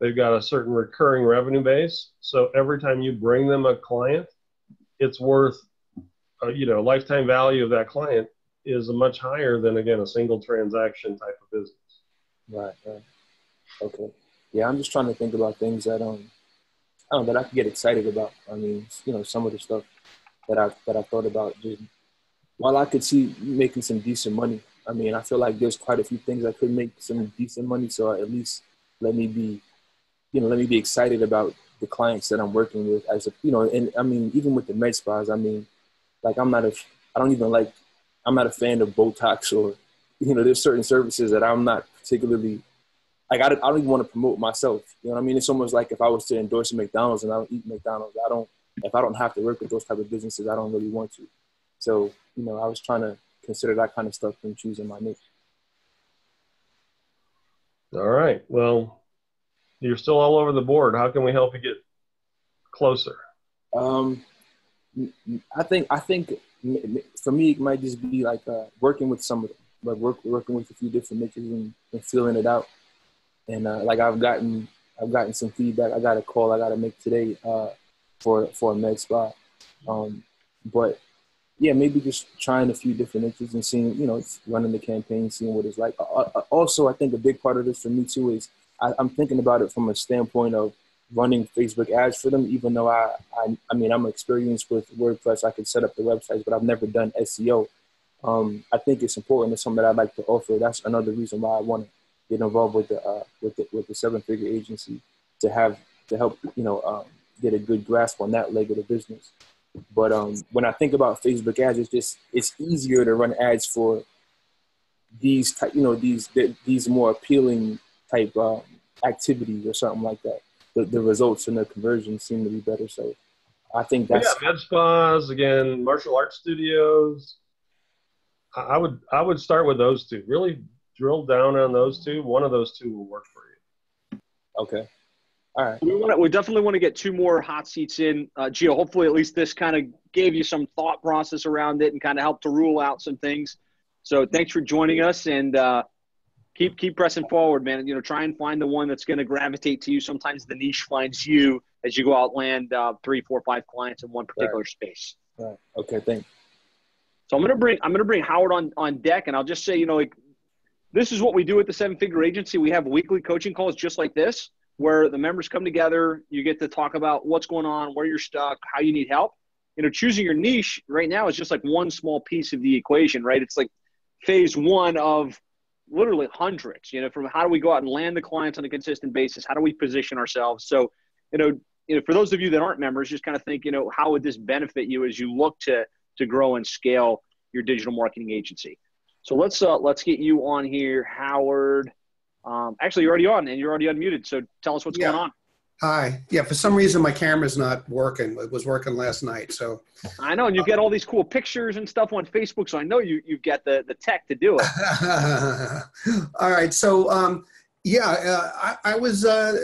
They've got a certain recurring revenue base. So every time you bring them a client, it's worth, uh, you know, lifetime value of that client is much higher than again a single transaction type of business. Right, right. Okay. Yeah, I'm just trying to think about things that um I don't that I could get excited about. I mean, you know, some of the stuff that I that I thought about just while I could see making some decent money. I mean, I feel like there's quite a few things I could make some decent money. So at least let me be, you know, let me be excited about the clients that I'm working with as a, you know, and I mean, even with the med spas, I mean, like I'm not a, I don't even like, I'm not a fan of Botox or, you know, there's certain services that I'm not particularly, like I don't, I don't even want to promote myself. You know what I mean? It's almost like if I was to endorse McDonald's and I don't eat McDonald's, I don't, if I don't have to work with those type of businesses, I don't really want to. So, you know, I was trying to consider that kind of stuff when choosing my niche. All right. Well, you're still all over the board. How can we help you get closer? Um, I think I think for me it might just be like uh, working with some of them, like work, working with a few different niches and, and feeling it out. And uh, like I've gotten I've gotten some feedback. I got a call I got to make today uh, for for a med spa. Um, but yeah, maybe just trying a few different niches and seeing you know running the campaign, seeing what it's like. Uh, uh, also, I think a big part of this for me too is I, I'm thinking about it from a standpoint of running Facebook ads for them, even though I, I, I mean, I'm experienced with WordPress. I can set up the websites, but I've never done SEO. Um, I think it's important. It's something that I'd like to offer. That's another reason why I want to get involved with the, uh, with the, with the seven figure agency to have, to help, you know, um, get a good grasp on that leg of the business. But um, when I think about Facebook ads, it's just, it's easier to run ads for these type, you know, these, these more appealing type um, activities or something like that the, the results and the conversions seem to be better. So I think that's yeah, med spas again, martial arts studios. I I would I would start with those two. Really drill down on those two. One of those two will work for you. okay. All right. We want to, we definitely want to get two more hot seats in, uh, Gio. Hopefully, at least this kind of gave you some thought process around it and kind of helped to rule out some things. So thanks for joining us and uh, keep keep pressing forward, man. You know, try and find the one that's going to gravitate to you. Sometimes the niche finds you as you go out land uh, three, four, five clients in one particular space. All right. Okay. Thanks. So I'm gonna bring I'm gonna bring Howard on on deck, and I'll just say, you know, like this is what we do at the Seven Figure Agency. We have weekly coaching calls just like this, where the members come together. You get to talk about what's going on, where you're stuck, how you need help. You know, choosing your niche right now is just like one small piece of the equation, right? It's like phase one of literally hundreds. You know, from how do we go out and land the clients on a consistent basis? How do we position ourselves? So, you know, you know, for those of you that aren't members, just kind of think, you know, how would this benefit you as you look to to grow and scale your digital marketing agency. So let's uh, let's get you on here, Howard. Um, actually, you're already on, and you're already unmuted. So tell us what's Yeah. going on. Hi. Yeah, for some reason my camera's not working. It was working last night, so. I know, and you get all these cool pictures and stuff on Facebook. So I know you you've got the the tech to do it. All right. So, um, yeah, uh, I, I was uh,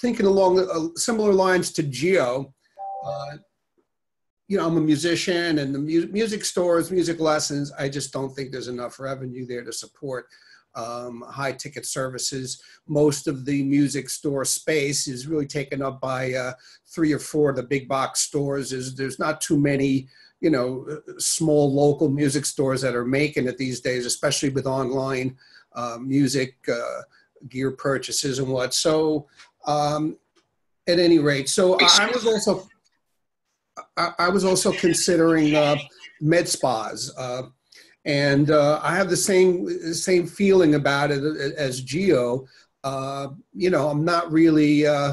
thinking along uh, similar lines to Geo. Uh, you know, I'm a musician, and the mu- music stores, music lessons. I just don't think there's enough revenue there to support um, high ticket services. Most of the music store space is really taken up by uh, three or four of the big box stores. There's, there's not too many, you know, small local music stores that are making it these days, especially with online uh, music uh, gear purchases and what. So, um, at any rate, so I, I was also I, I was also considering uh, med spas, uh, and uh, I have the same same feeling about it as Geo. Uh, you know, I'm not really uh,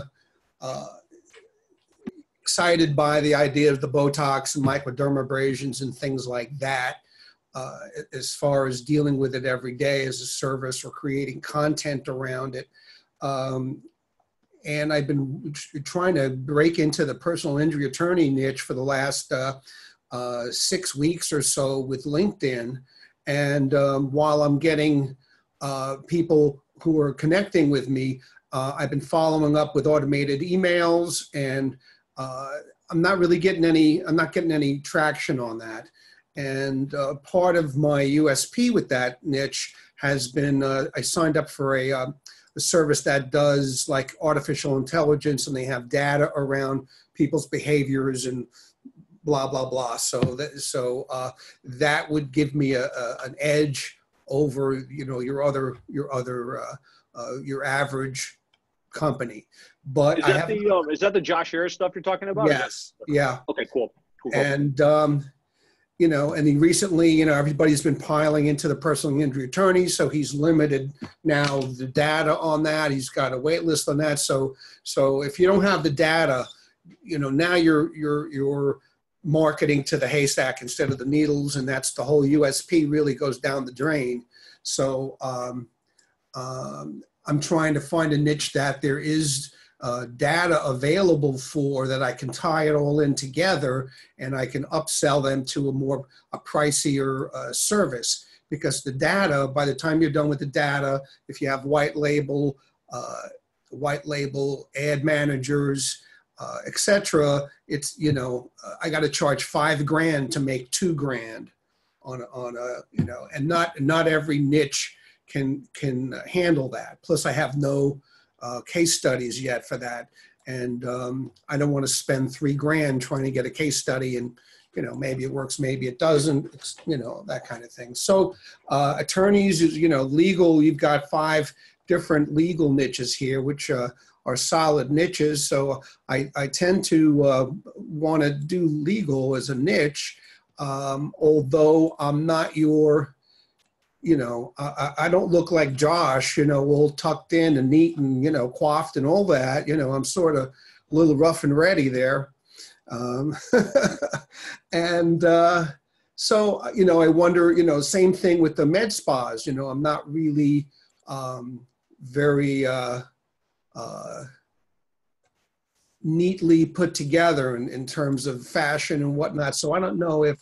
uh, excited by the idea of the Botox and microdermabrasions and things like that. Uh, as far as dealing with it every day as a service or creating content around it. Um, and I've been trying to break into the personal injury attorney niche for the last uh, six weeks or so with LinkedIn. And um, while I'm getting uh, people who are connecting with me, uh, I've been following up with automated emails, and uh, I'm not really getting any. I'm not getting any traction on that. And uh, part of my USP with that niche has been uh, I signed up for a, uh, a service that does like artificial intelligence and they have data around people's behaviors and blah blah blah. So that so uh, that would give me a, a, an edge over you know your other your other uh, uh, your average company. But Is that have the um, is that the Josh Harris stuff you're talking about? is that- yes yeah Okay, cool. Cool. and um, you know, and he recently, you know, everybody's been piling into the personal injury attorney, so he's limited now the data on that. He's got a wait list on that. So, so if you don't have the data, you know, now you're you're you're marketing to the haystack instead of the needles, and that's the whole USP really goes down the drain. So, um, um, I'm trying to find a niche that there is uh, data available for that I can tie it all in together and I can upsell them to a more a pricier uh, service because the data by the time you're done with the data if you have white label uh, white label ad managers uh, etc it's you know uh, I got to charge five grand to make two grand on a, on a you know and not not every niche can can handle that plus I have no uh, case studies yet for that. And um, I don't want to spend three grand trying to get a case study and, you know, maybe it works, maybe it doesn't, you know, that kind of thing. So uh, attorneys, you know, legal, you've got five different legal niches here, which uh, are solid niches. So I, I tend to uh, want to do legal as a niche, um, although I'm not your you know, I, I don't look like Josh, you know, all tucked in and neat and, you know, coiffed and all that. You know, I'm sort of a little rough and ready there. Um, and uh, so, you know, I wonder, you know, same thing with the med spas. You know, I'm not really um, very uh, uh, neatly put together in, in terms of fashion and whatnot. So I don't know if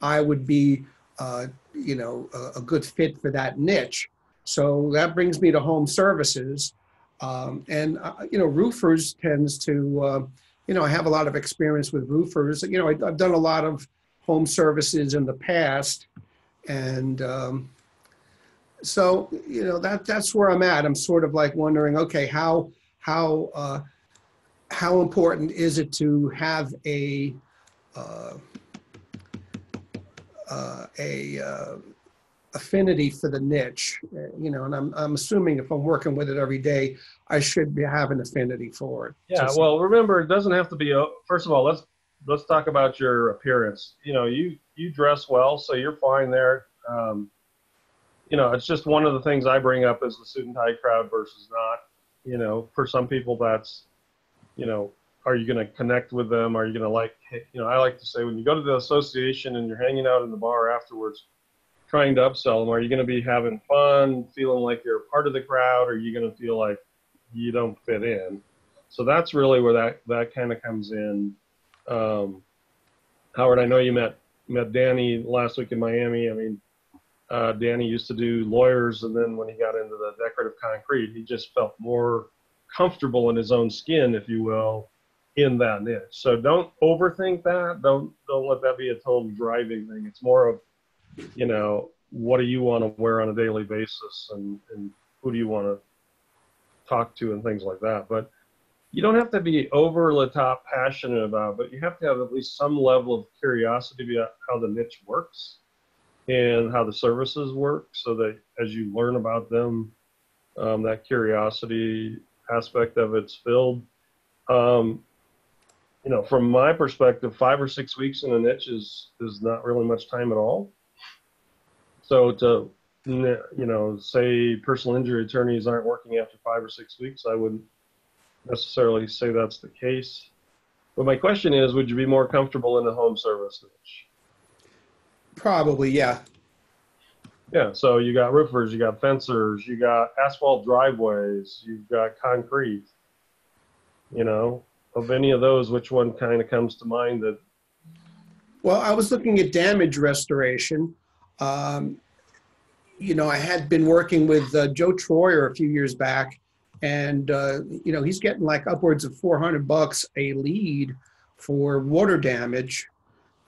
I would be uh, you know, a, a, good fit for that niche. So that brings me to home services. Um, and, uh, you know, roofers tends to, uh, you know, I have a lot of experience with roofers. You know, I, have done a lot of home services in the past. And um, so, you know, that that's where I'm at. I'm sort of like wondering, okay, how, how, uh, how important is it to have a, uh, uh, a uh, affinity for the niche, uh, you know, and I'm, I'm assuming if I'm working with it every day, I should be have an affinity for it. Yeah, well, remember, it doesn't have to be. A, first of all, let's let's talk about your appearance. You know, you you dress well, so you're fine there. Um, you know, it's just one of the things I bring up is the suit and tie crowd versus not. You know, for some people, that's you know are you going to connect with them? Are you going to like, you know, I like to say when you go to the association and you're hanging out in the bar afterwards, trying to upsell them, are you going to be having fun, feeling like you're part of the crowd, or are you going to feel like you don't fit in? So that's really where that that kind of comes in. Um, Howard, I know you met met Danny last week in Miami. I mean, uh, Danny used to do lawyers, and then when he got into the decorative concrete, he just felt more comfortable in his own skin, if you will, in that niche. So don't overthink that. Don't don't let that be a total driving thing. It's more of, you know, what do you want to wear on a daily basis, and and who do you want to talk to, and things like that. But you don't have to be over the top passionate about, but you have to have at least some level of curiosity about how the niche works and how the services work so that as you learn about them, um, that curiosity aspect of it's filled. Um, you know, from my perspective, five or six weeks in a niche is, is not really much time at all. So to, you know, say personal injury attorneys aren't working after five or six weeks, I wouldn't necessarily say that's the case. But my question is, would you be more comfortable in a home service niche? Probably, yeah. Yeah, so you got roofers, you got fencers, you got asphalt driveways, you've got concrete. You know, of any of those, which one kind of comes to mind that? Well, I was looking at damage restoration. Um, you know, I had been working with uh, Joe Troyer a few years back, and uh, you know, he's getting like upwards of 400 bucks a lead for water damage.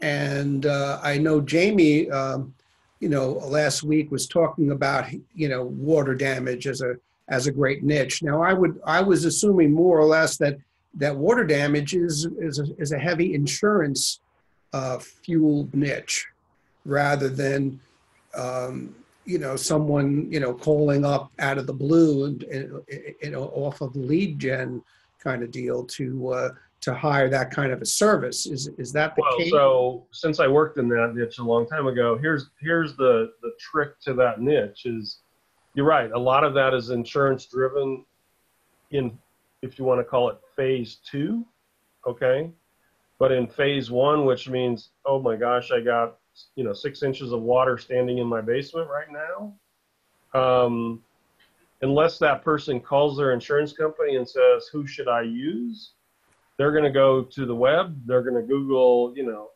And uh, I know Jamie, um, you know, last week was talking about you know water damage as a as a great niche. Now, I would I was assuming more or less that that water damage is is a, is a heavy insurance uh, fueled niche, rather than um, you know someone you know calling up out of the blue and, and know off of lead gen kind of deal to uh, to hire that kind of a service. Is is that the well, case? So since I worked in that niche a long time ago, here's here's the the trick to that niche is you're right. A lot of that is insurance driven in if you want to call it phase two, okay? But in phase one, which means, oh my gosh, I got you know six inches of water standing in my basement right now. Um, unless that person calls their insurance company and says, "Who should I use?" They're going to go to the web. They're going to Google, you know,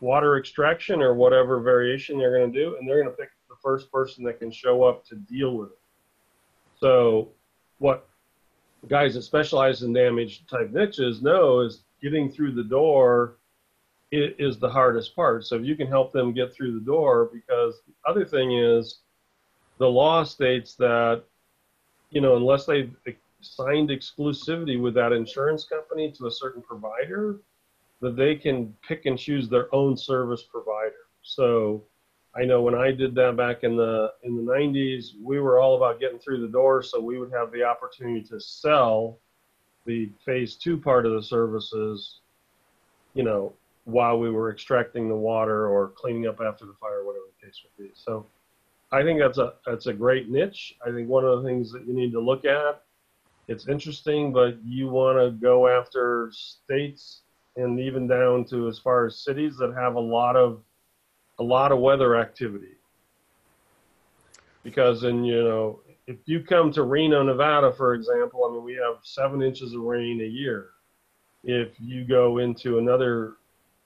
water extraction or whatever variation they're going to do, and they're going to pick the first person that can show up to deal with it. So, what guys that specialize in damage type niches know is getting through the door is the hardest part. So if you can help them get through the door, because the other thing is the law states that, you know, unless they've signed exclusivity with that insurance company to a certain provider, that they can pick and choose their own service provider. So I know when I did that back in the in the 90s, we were all about getting through the door so we would have the opportunity to sell the phase 2 part of the services, you know, while we were extracting the water or cleaning up after the fire, whatever the case would be. So I think that's a that's a great niche. I think one of the things that you need to look at, it's interesting, but you want to go after states and even down to as far as cities that have a lot of a lot of weather activity. Because in you know, if you come to Reno, Nevada, for example, I mean we have seven inches of rain a year. If you go into another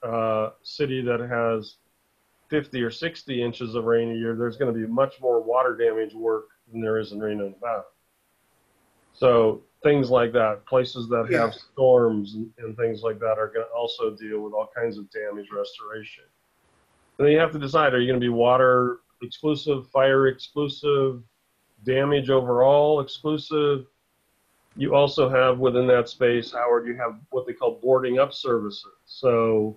uh, city that has 50 or 60 inches of rain a year, there's going to be much more water damage work than there is in Reno, Nevada. So things like that, places that yeah. have storms and, and, things like that are going to also deal with all kinds of damage restoration. And then you have to decide, are you going to be water exclusive, fire exclusive, damage overall exclusive? You also have within that space, Howard, you have what they call boarding up services. So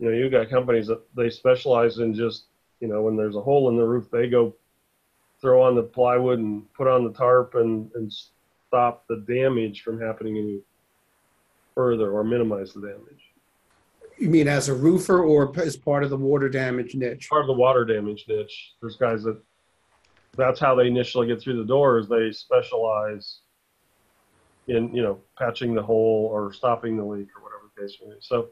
you know, you've got companies that they specialize in just, you know, when there's a hole in the roof, they go throw on the plywood and put on the tarp and, and stop the damage from happening any further or minimize the damage. You mean as a roofer or as part of the water damage niche? Part of the water damage niche. There's guys that that's how they initially get through the door is they specialize in you know patching the hole or stopping the leak or whatever the case may be. So,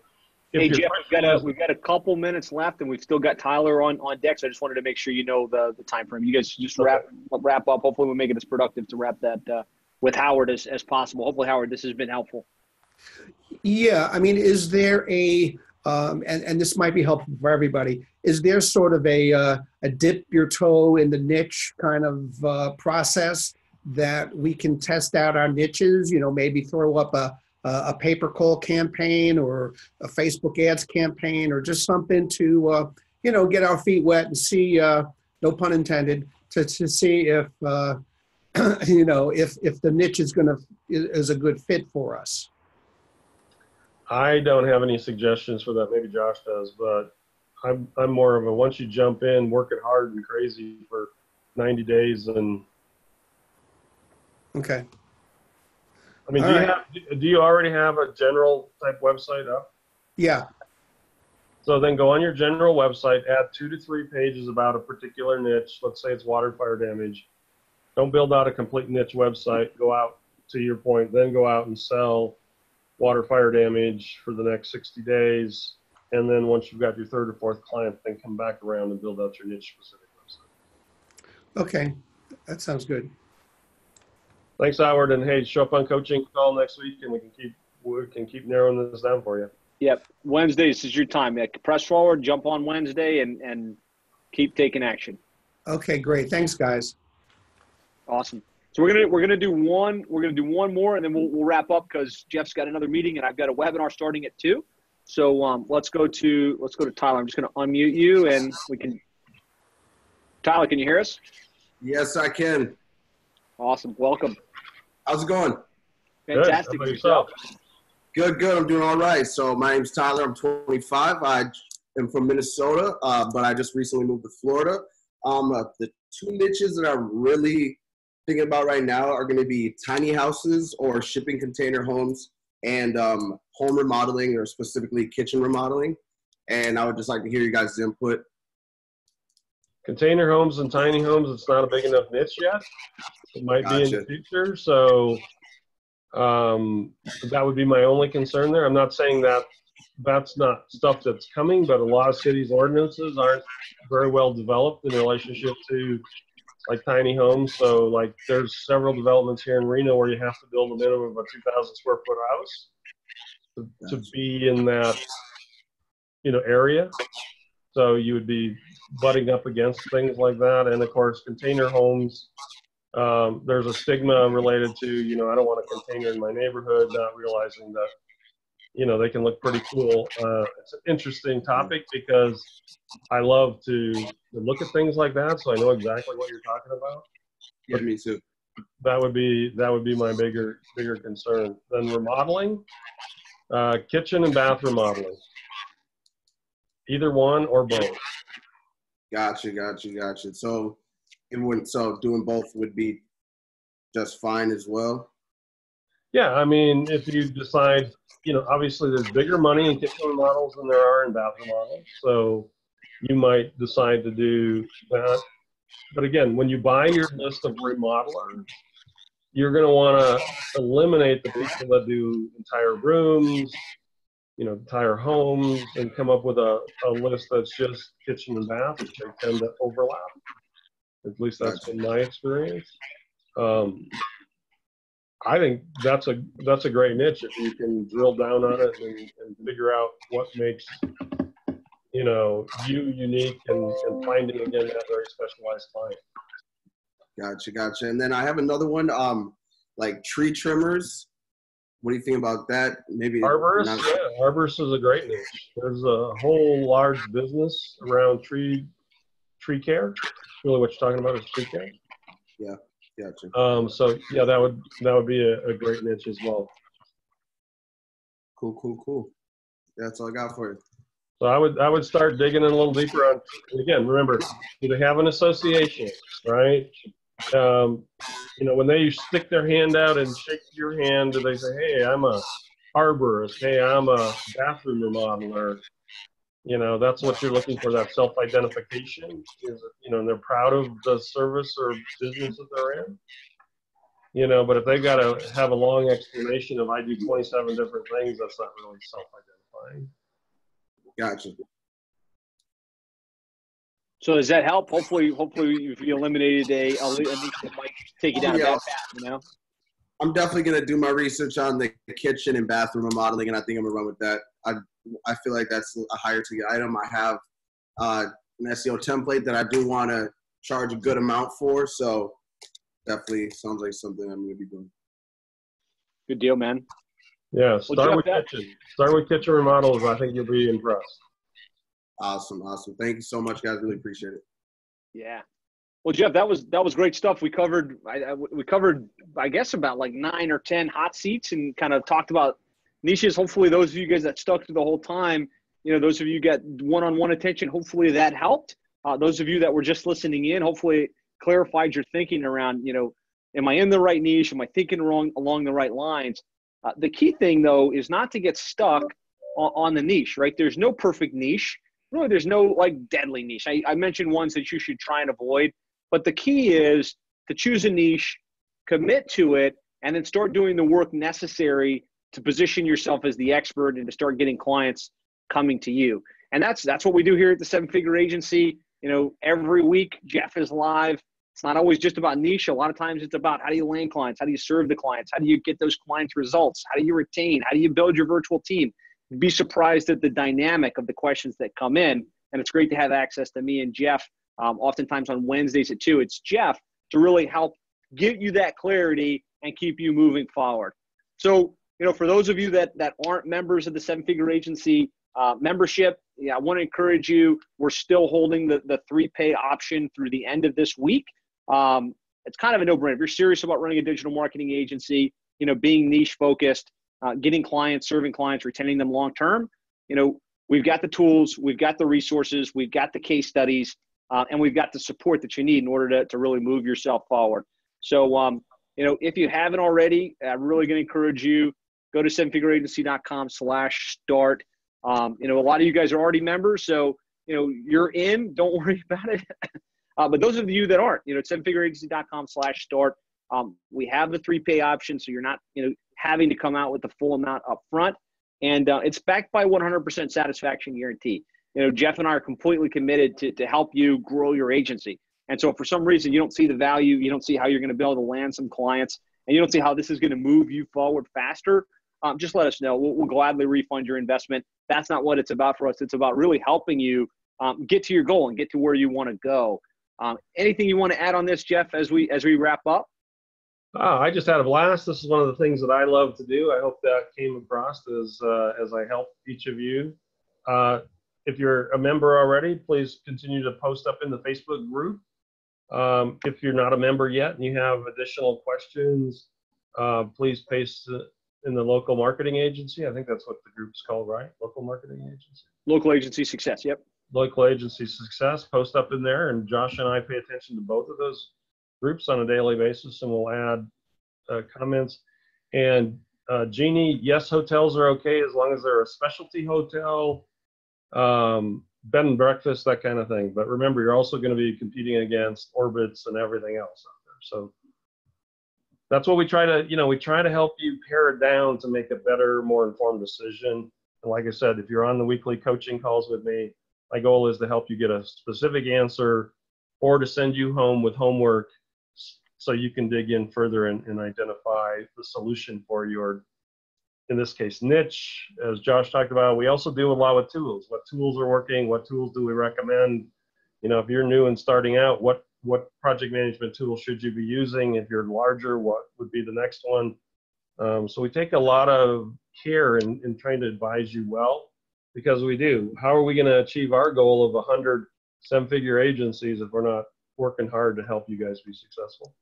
if Hey Jeff, we've got a we've got a couple minutes left, and we've still got Tyler on on deck. So I just wanted to make sure you know the the time frame. You guys just wrap wrap up. Hopefully, we'll make it as productive to wrap that uh, with Howard as as possible. Hopefully, Howard, this has been helpful. Yeah, I mean, is there a um, and and this might be helpful for everybody? Is there sort of a uh, a dip your toe in the niche kind of uh, process that we can test out our niches? You know, maybe throw up a a pay per call campaign or a Facebook ads campaign or just something to uh, you know get our feet wet and see. Uh, no pun intended. To to see if uh, you know if if the niche is going to is a good fit for us. I don't have any suggestions for that. Maybe Josh does, but I'm I'm more of a once you jump in, work it hard and crazy for 90 days, and Okay. I mean, All do you have do you already have a general type website up? Yeah. So then go on your general website, add two to three pages about a particular niche. Let's say it's water fire damage. Don't build out a complete niche website. Go out to your point, then go out and sell water fire damage for the next 60 days. And then once you've got your third or fourth client, then come back around and build out your niche specific website. Okay. That sounds good. Thanks, Howard. And hey, show up on coaching call next week and we can keep we can keep narrowing this down for you. Yep, Wednesdays is your time. Yeah, press forward, jump on Wednesday, and and keep taking action. Okay, great. Thanks, guys. Awesome. So we're gonna we're gonna do one we're gonna do one more and then we'll we'll wrap up because Jeff's got another meeting and I've got a webinar starting at two. So um, let's go to let's go to Tyler. I'm just gonna unmute you and we can. Tyler, can you hear us? Yes, I can. Awesome. Welcome. How's it going? Good. How Fantastic. about Yourself? Good, good. I'm doing all right. So my name's Tyler. I'm 25. I am from Minnesota, uh, but I just recently moved to Florida. Um, uh, the two niches that I'm really thinking about right now are going to be tiny houses or shipping container homes and um, home remodeling or specifically kitchen remodeling. And I would just like to hear you guys' input. container homes and tiny homes it's not a big enough niche yet it might be in the future so um, that would be my only concern there i'm not saying that that's not stuff that's coming but a lot of cities ordinances aren't very well developed in relationship to like tiny homes so like there's several developments here in reno where you have to build a minimum of a 2000 square foot house to, to be in that you know area so you would be butting up against things like that. And of course, container homes, um, there's a stigma related to, you know, I don't want a container in my neighborhood, not realizing that, you know, they can look pretty cool. Uh, it's an interesting topic because I love to, to look at things like that. So I know exactly what you're talking about. Yeah, me too. That would be, that would be my bigger, bigger concern. Then remodeling, uh, kitchen and bath remodeling. Either one or both. Gotcha, gotcha, gotcha. So it wouldn't. So doing both would be just fine as well. Yeah, I mean, if you decide, you know, obviously there's bigger money in kitchen remodels than there are in bathroom models. So you might decide to do that. But again, when you buy your list of remodelers, you're going to want to eliminate the people that do entire rooms, you know, entire homes, and come up with a, a list that's just kitchen and bath, they tend to overlap. At least that's been my experience. Um, I think that's a that's a great niche if you can drill down on it and, and figure out what makes you know you unique and, and finding again that very specialized client. Gotcha, gotcha. And then I have another one. Um, like tree trimmers. What do you think about that? Maybe Arborist, not- yeah, arborist is a great niche. There's a whole large business around tree tree care. Really, what you're talking about is tree care. Gotcha. Um, so yeah, that would that would be a, a great niche as well. Cool, cool, cool. That's all I got for you. So I would I would start digging in a little deeper on. Again, remember, do they have an association, right? Um, you know, when they stick their hand out and shake your hand, do they say, "Hey, I'm a arborist. Hey, I'm a bathroom remodeler"? You know, that's what you're looking for. That self-identification is, you know, and they're proud of the service or business that they're in. you know, but if they've got to have a long explanation of I do 27 different things, that's not really self-identifying. Gotcha. So does that help? Hopefully, hopefully if you eliminated a, a, a niche might take you down a Yeah. bad path, you know? I'm definitely gonna do my research on the kitchen and bathroom remodeling, and I think I'm gonna run with that. I I feel like that's a higher ticket item. I have uh, an SEO template that I do want to charge a good amount for, so definitely sounds like something I'm gonna be doing. Good deal, man. Yeah, start Jeff, with that- kitchen. Start with kitchen remodels. I think you'll be impressed. Awesome, awesome. Thank you so much, guys. Really appreciate it. Yeah. Well, Jeff, that was that was great stuff. We covered I, I, we covered I guess about like nine or ten hot seats and kind of talked about niches. Hopefully, those of you guys that stuck through the whole time, you know, those of you got one-on-one attention. Hopefully, that helped. Uh, those of you that were just listening in, hopefully, clarified your thinking around. You know, am I in the right niche? Am I thinking wrong along the right lines? Uh, the key thing though is not to get stuck on, on the niche. Right? There's no perfect niche. Really, there's no like deadly niche. I, I mentioned ones that you should try and avoid. But the key is to choose a niche, commit to it, and then start doing the work necessary to position yourself as the expert and to start getting clients coming to you. And that's that's what we do here at the Seven Figure Agency. You know, every week Jeff is live. It's not always just about niche. A lot of times it's about how do you land clients, how do you serve the clients, how do you get those clients results, how do you retain, how do you build your virtual team. You'd be surprised at the dynamic of the questions that come in. And it's great to have access to me and Jeff um, oftentimes on Wednesdays at two. It's Jeff to really help get you that clarity and keep you moving forward. So, you know, for those of you that that aren't members of the Seven Figure Agency uh, membership, yeah, I want to encourage you. We're still holding the the three pay option through the end of this week. Um, it's kind of a no brainer. If you're serious about running a digital marketing agency, you know, being niche focused, uh, getting clients, serving clients, retaining them long term, you know, we've got the tools, we've got the resources, we've got the case studies uh, and we've got the support that you need in order to, to really move yourself forward. So, um, you know, if you haven't already, I'm really going to encourage you go to sevenfigureagency.com slash start. Um, you know, a lot of you guys are already members, so you know you're in. Don't worry about it. uh, but those of you that aren't, you know, sevenfigureagency.com slash start. Um, we have the three pay option, so you're not, you know, having to come out with the full amount up front, and uh, it's backed by 100% satisfaction guarantee you know, Jeff and I are completely committed to, to help you grow your agency. And so for some reason you don't see the value, you don't see how you're going to be able to land some clients, and you don't see how this is going to move you forward faster, um, just let us know. We'll, we'll, gladly refund your investment. That's not what it's about for us. It's about really helping you um, get to your goal and get to where you want to go. Um, anything you want to add on this, Jeff, as we as we wrap up? Oh, I just had a blast. This is one of the things that I love to do. I hope that came across as uh, as I help each of you. Uh, if you're a member already, please continue to post up in the Facebook group. Um, if you're not a member yet and you have additional questions, uh, please paste in the local marketing agency. I think that's what the group's called, right? Local marketing agency. Local agency success. Yep. Local agency success. Post up in there, and Josh and I pay attention to both of those groups on a daily basis, and we'll add uh, comments. And uh, Jeannie, yes, hotels are okay as long as they're a specialty hotel um, bed and breakfast, that kind of thing. But remember, you're also going to be competing against Orbitz and everything else out there. So that's what we try to, you know, we try to help you pare it down to make a better, more informed decision. And like I said, if you're on the weekly coaching calls with me, my goal is to help you get a specific answer or to send you home with homework so you can dig in further and, and identify the solution for your in this case niche as josh talked about. We also do a lot with tools. What tools are working? What tools do we recommend? You know if you're new and starting out what what project management tool should you be using? If you're larger what would be the next one? Um, so we take a lot of care in, in trying to advise you well because we do. How are we going to achieve our goal of 100 seven figure agencies if we're not working hard to help you guys be successful?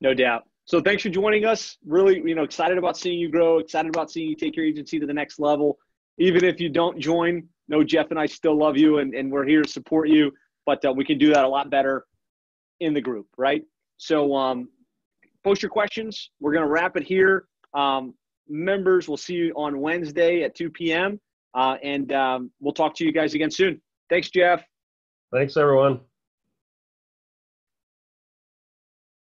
No doubt so thanks for joining us. Really, you know, excited about seeing you grow, excited about seeing you take your agency to the next level. Even if you don't join, no, Jeff and I still love you and, and we're here to support you, but uh, we can do that a lot better in the group, right? So um, post your questions. We're going to wrap it here. Um, members, we'll see you on Wednesday at 2 p.m. Uh, and um, we'll talk to you guys again soon. Thanks, Jeff. Thanks, everyone.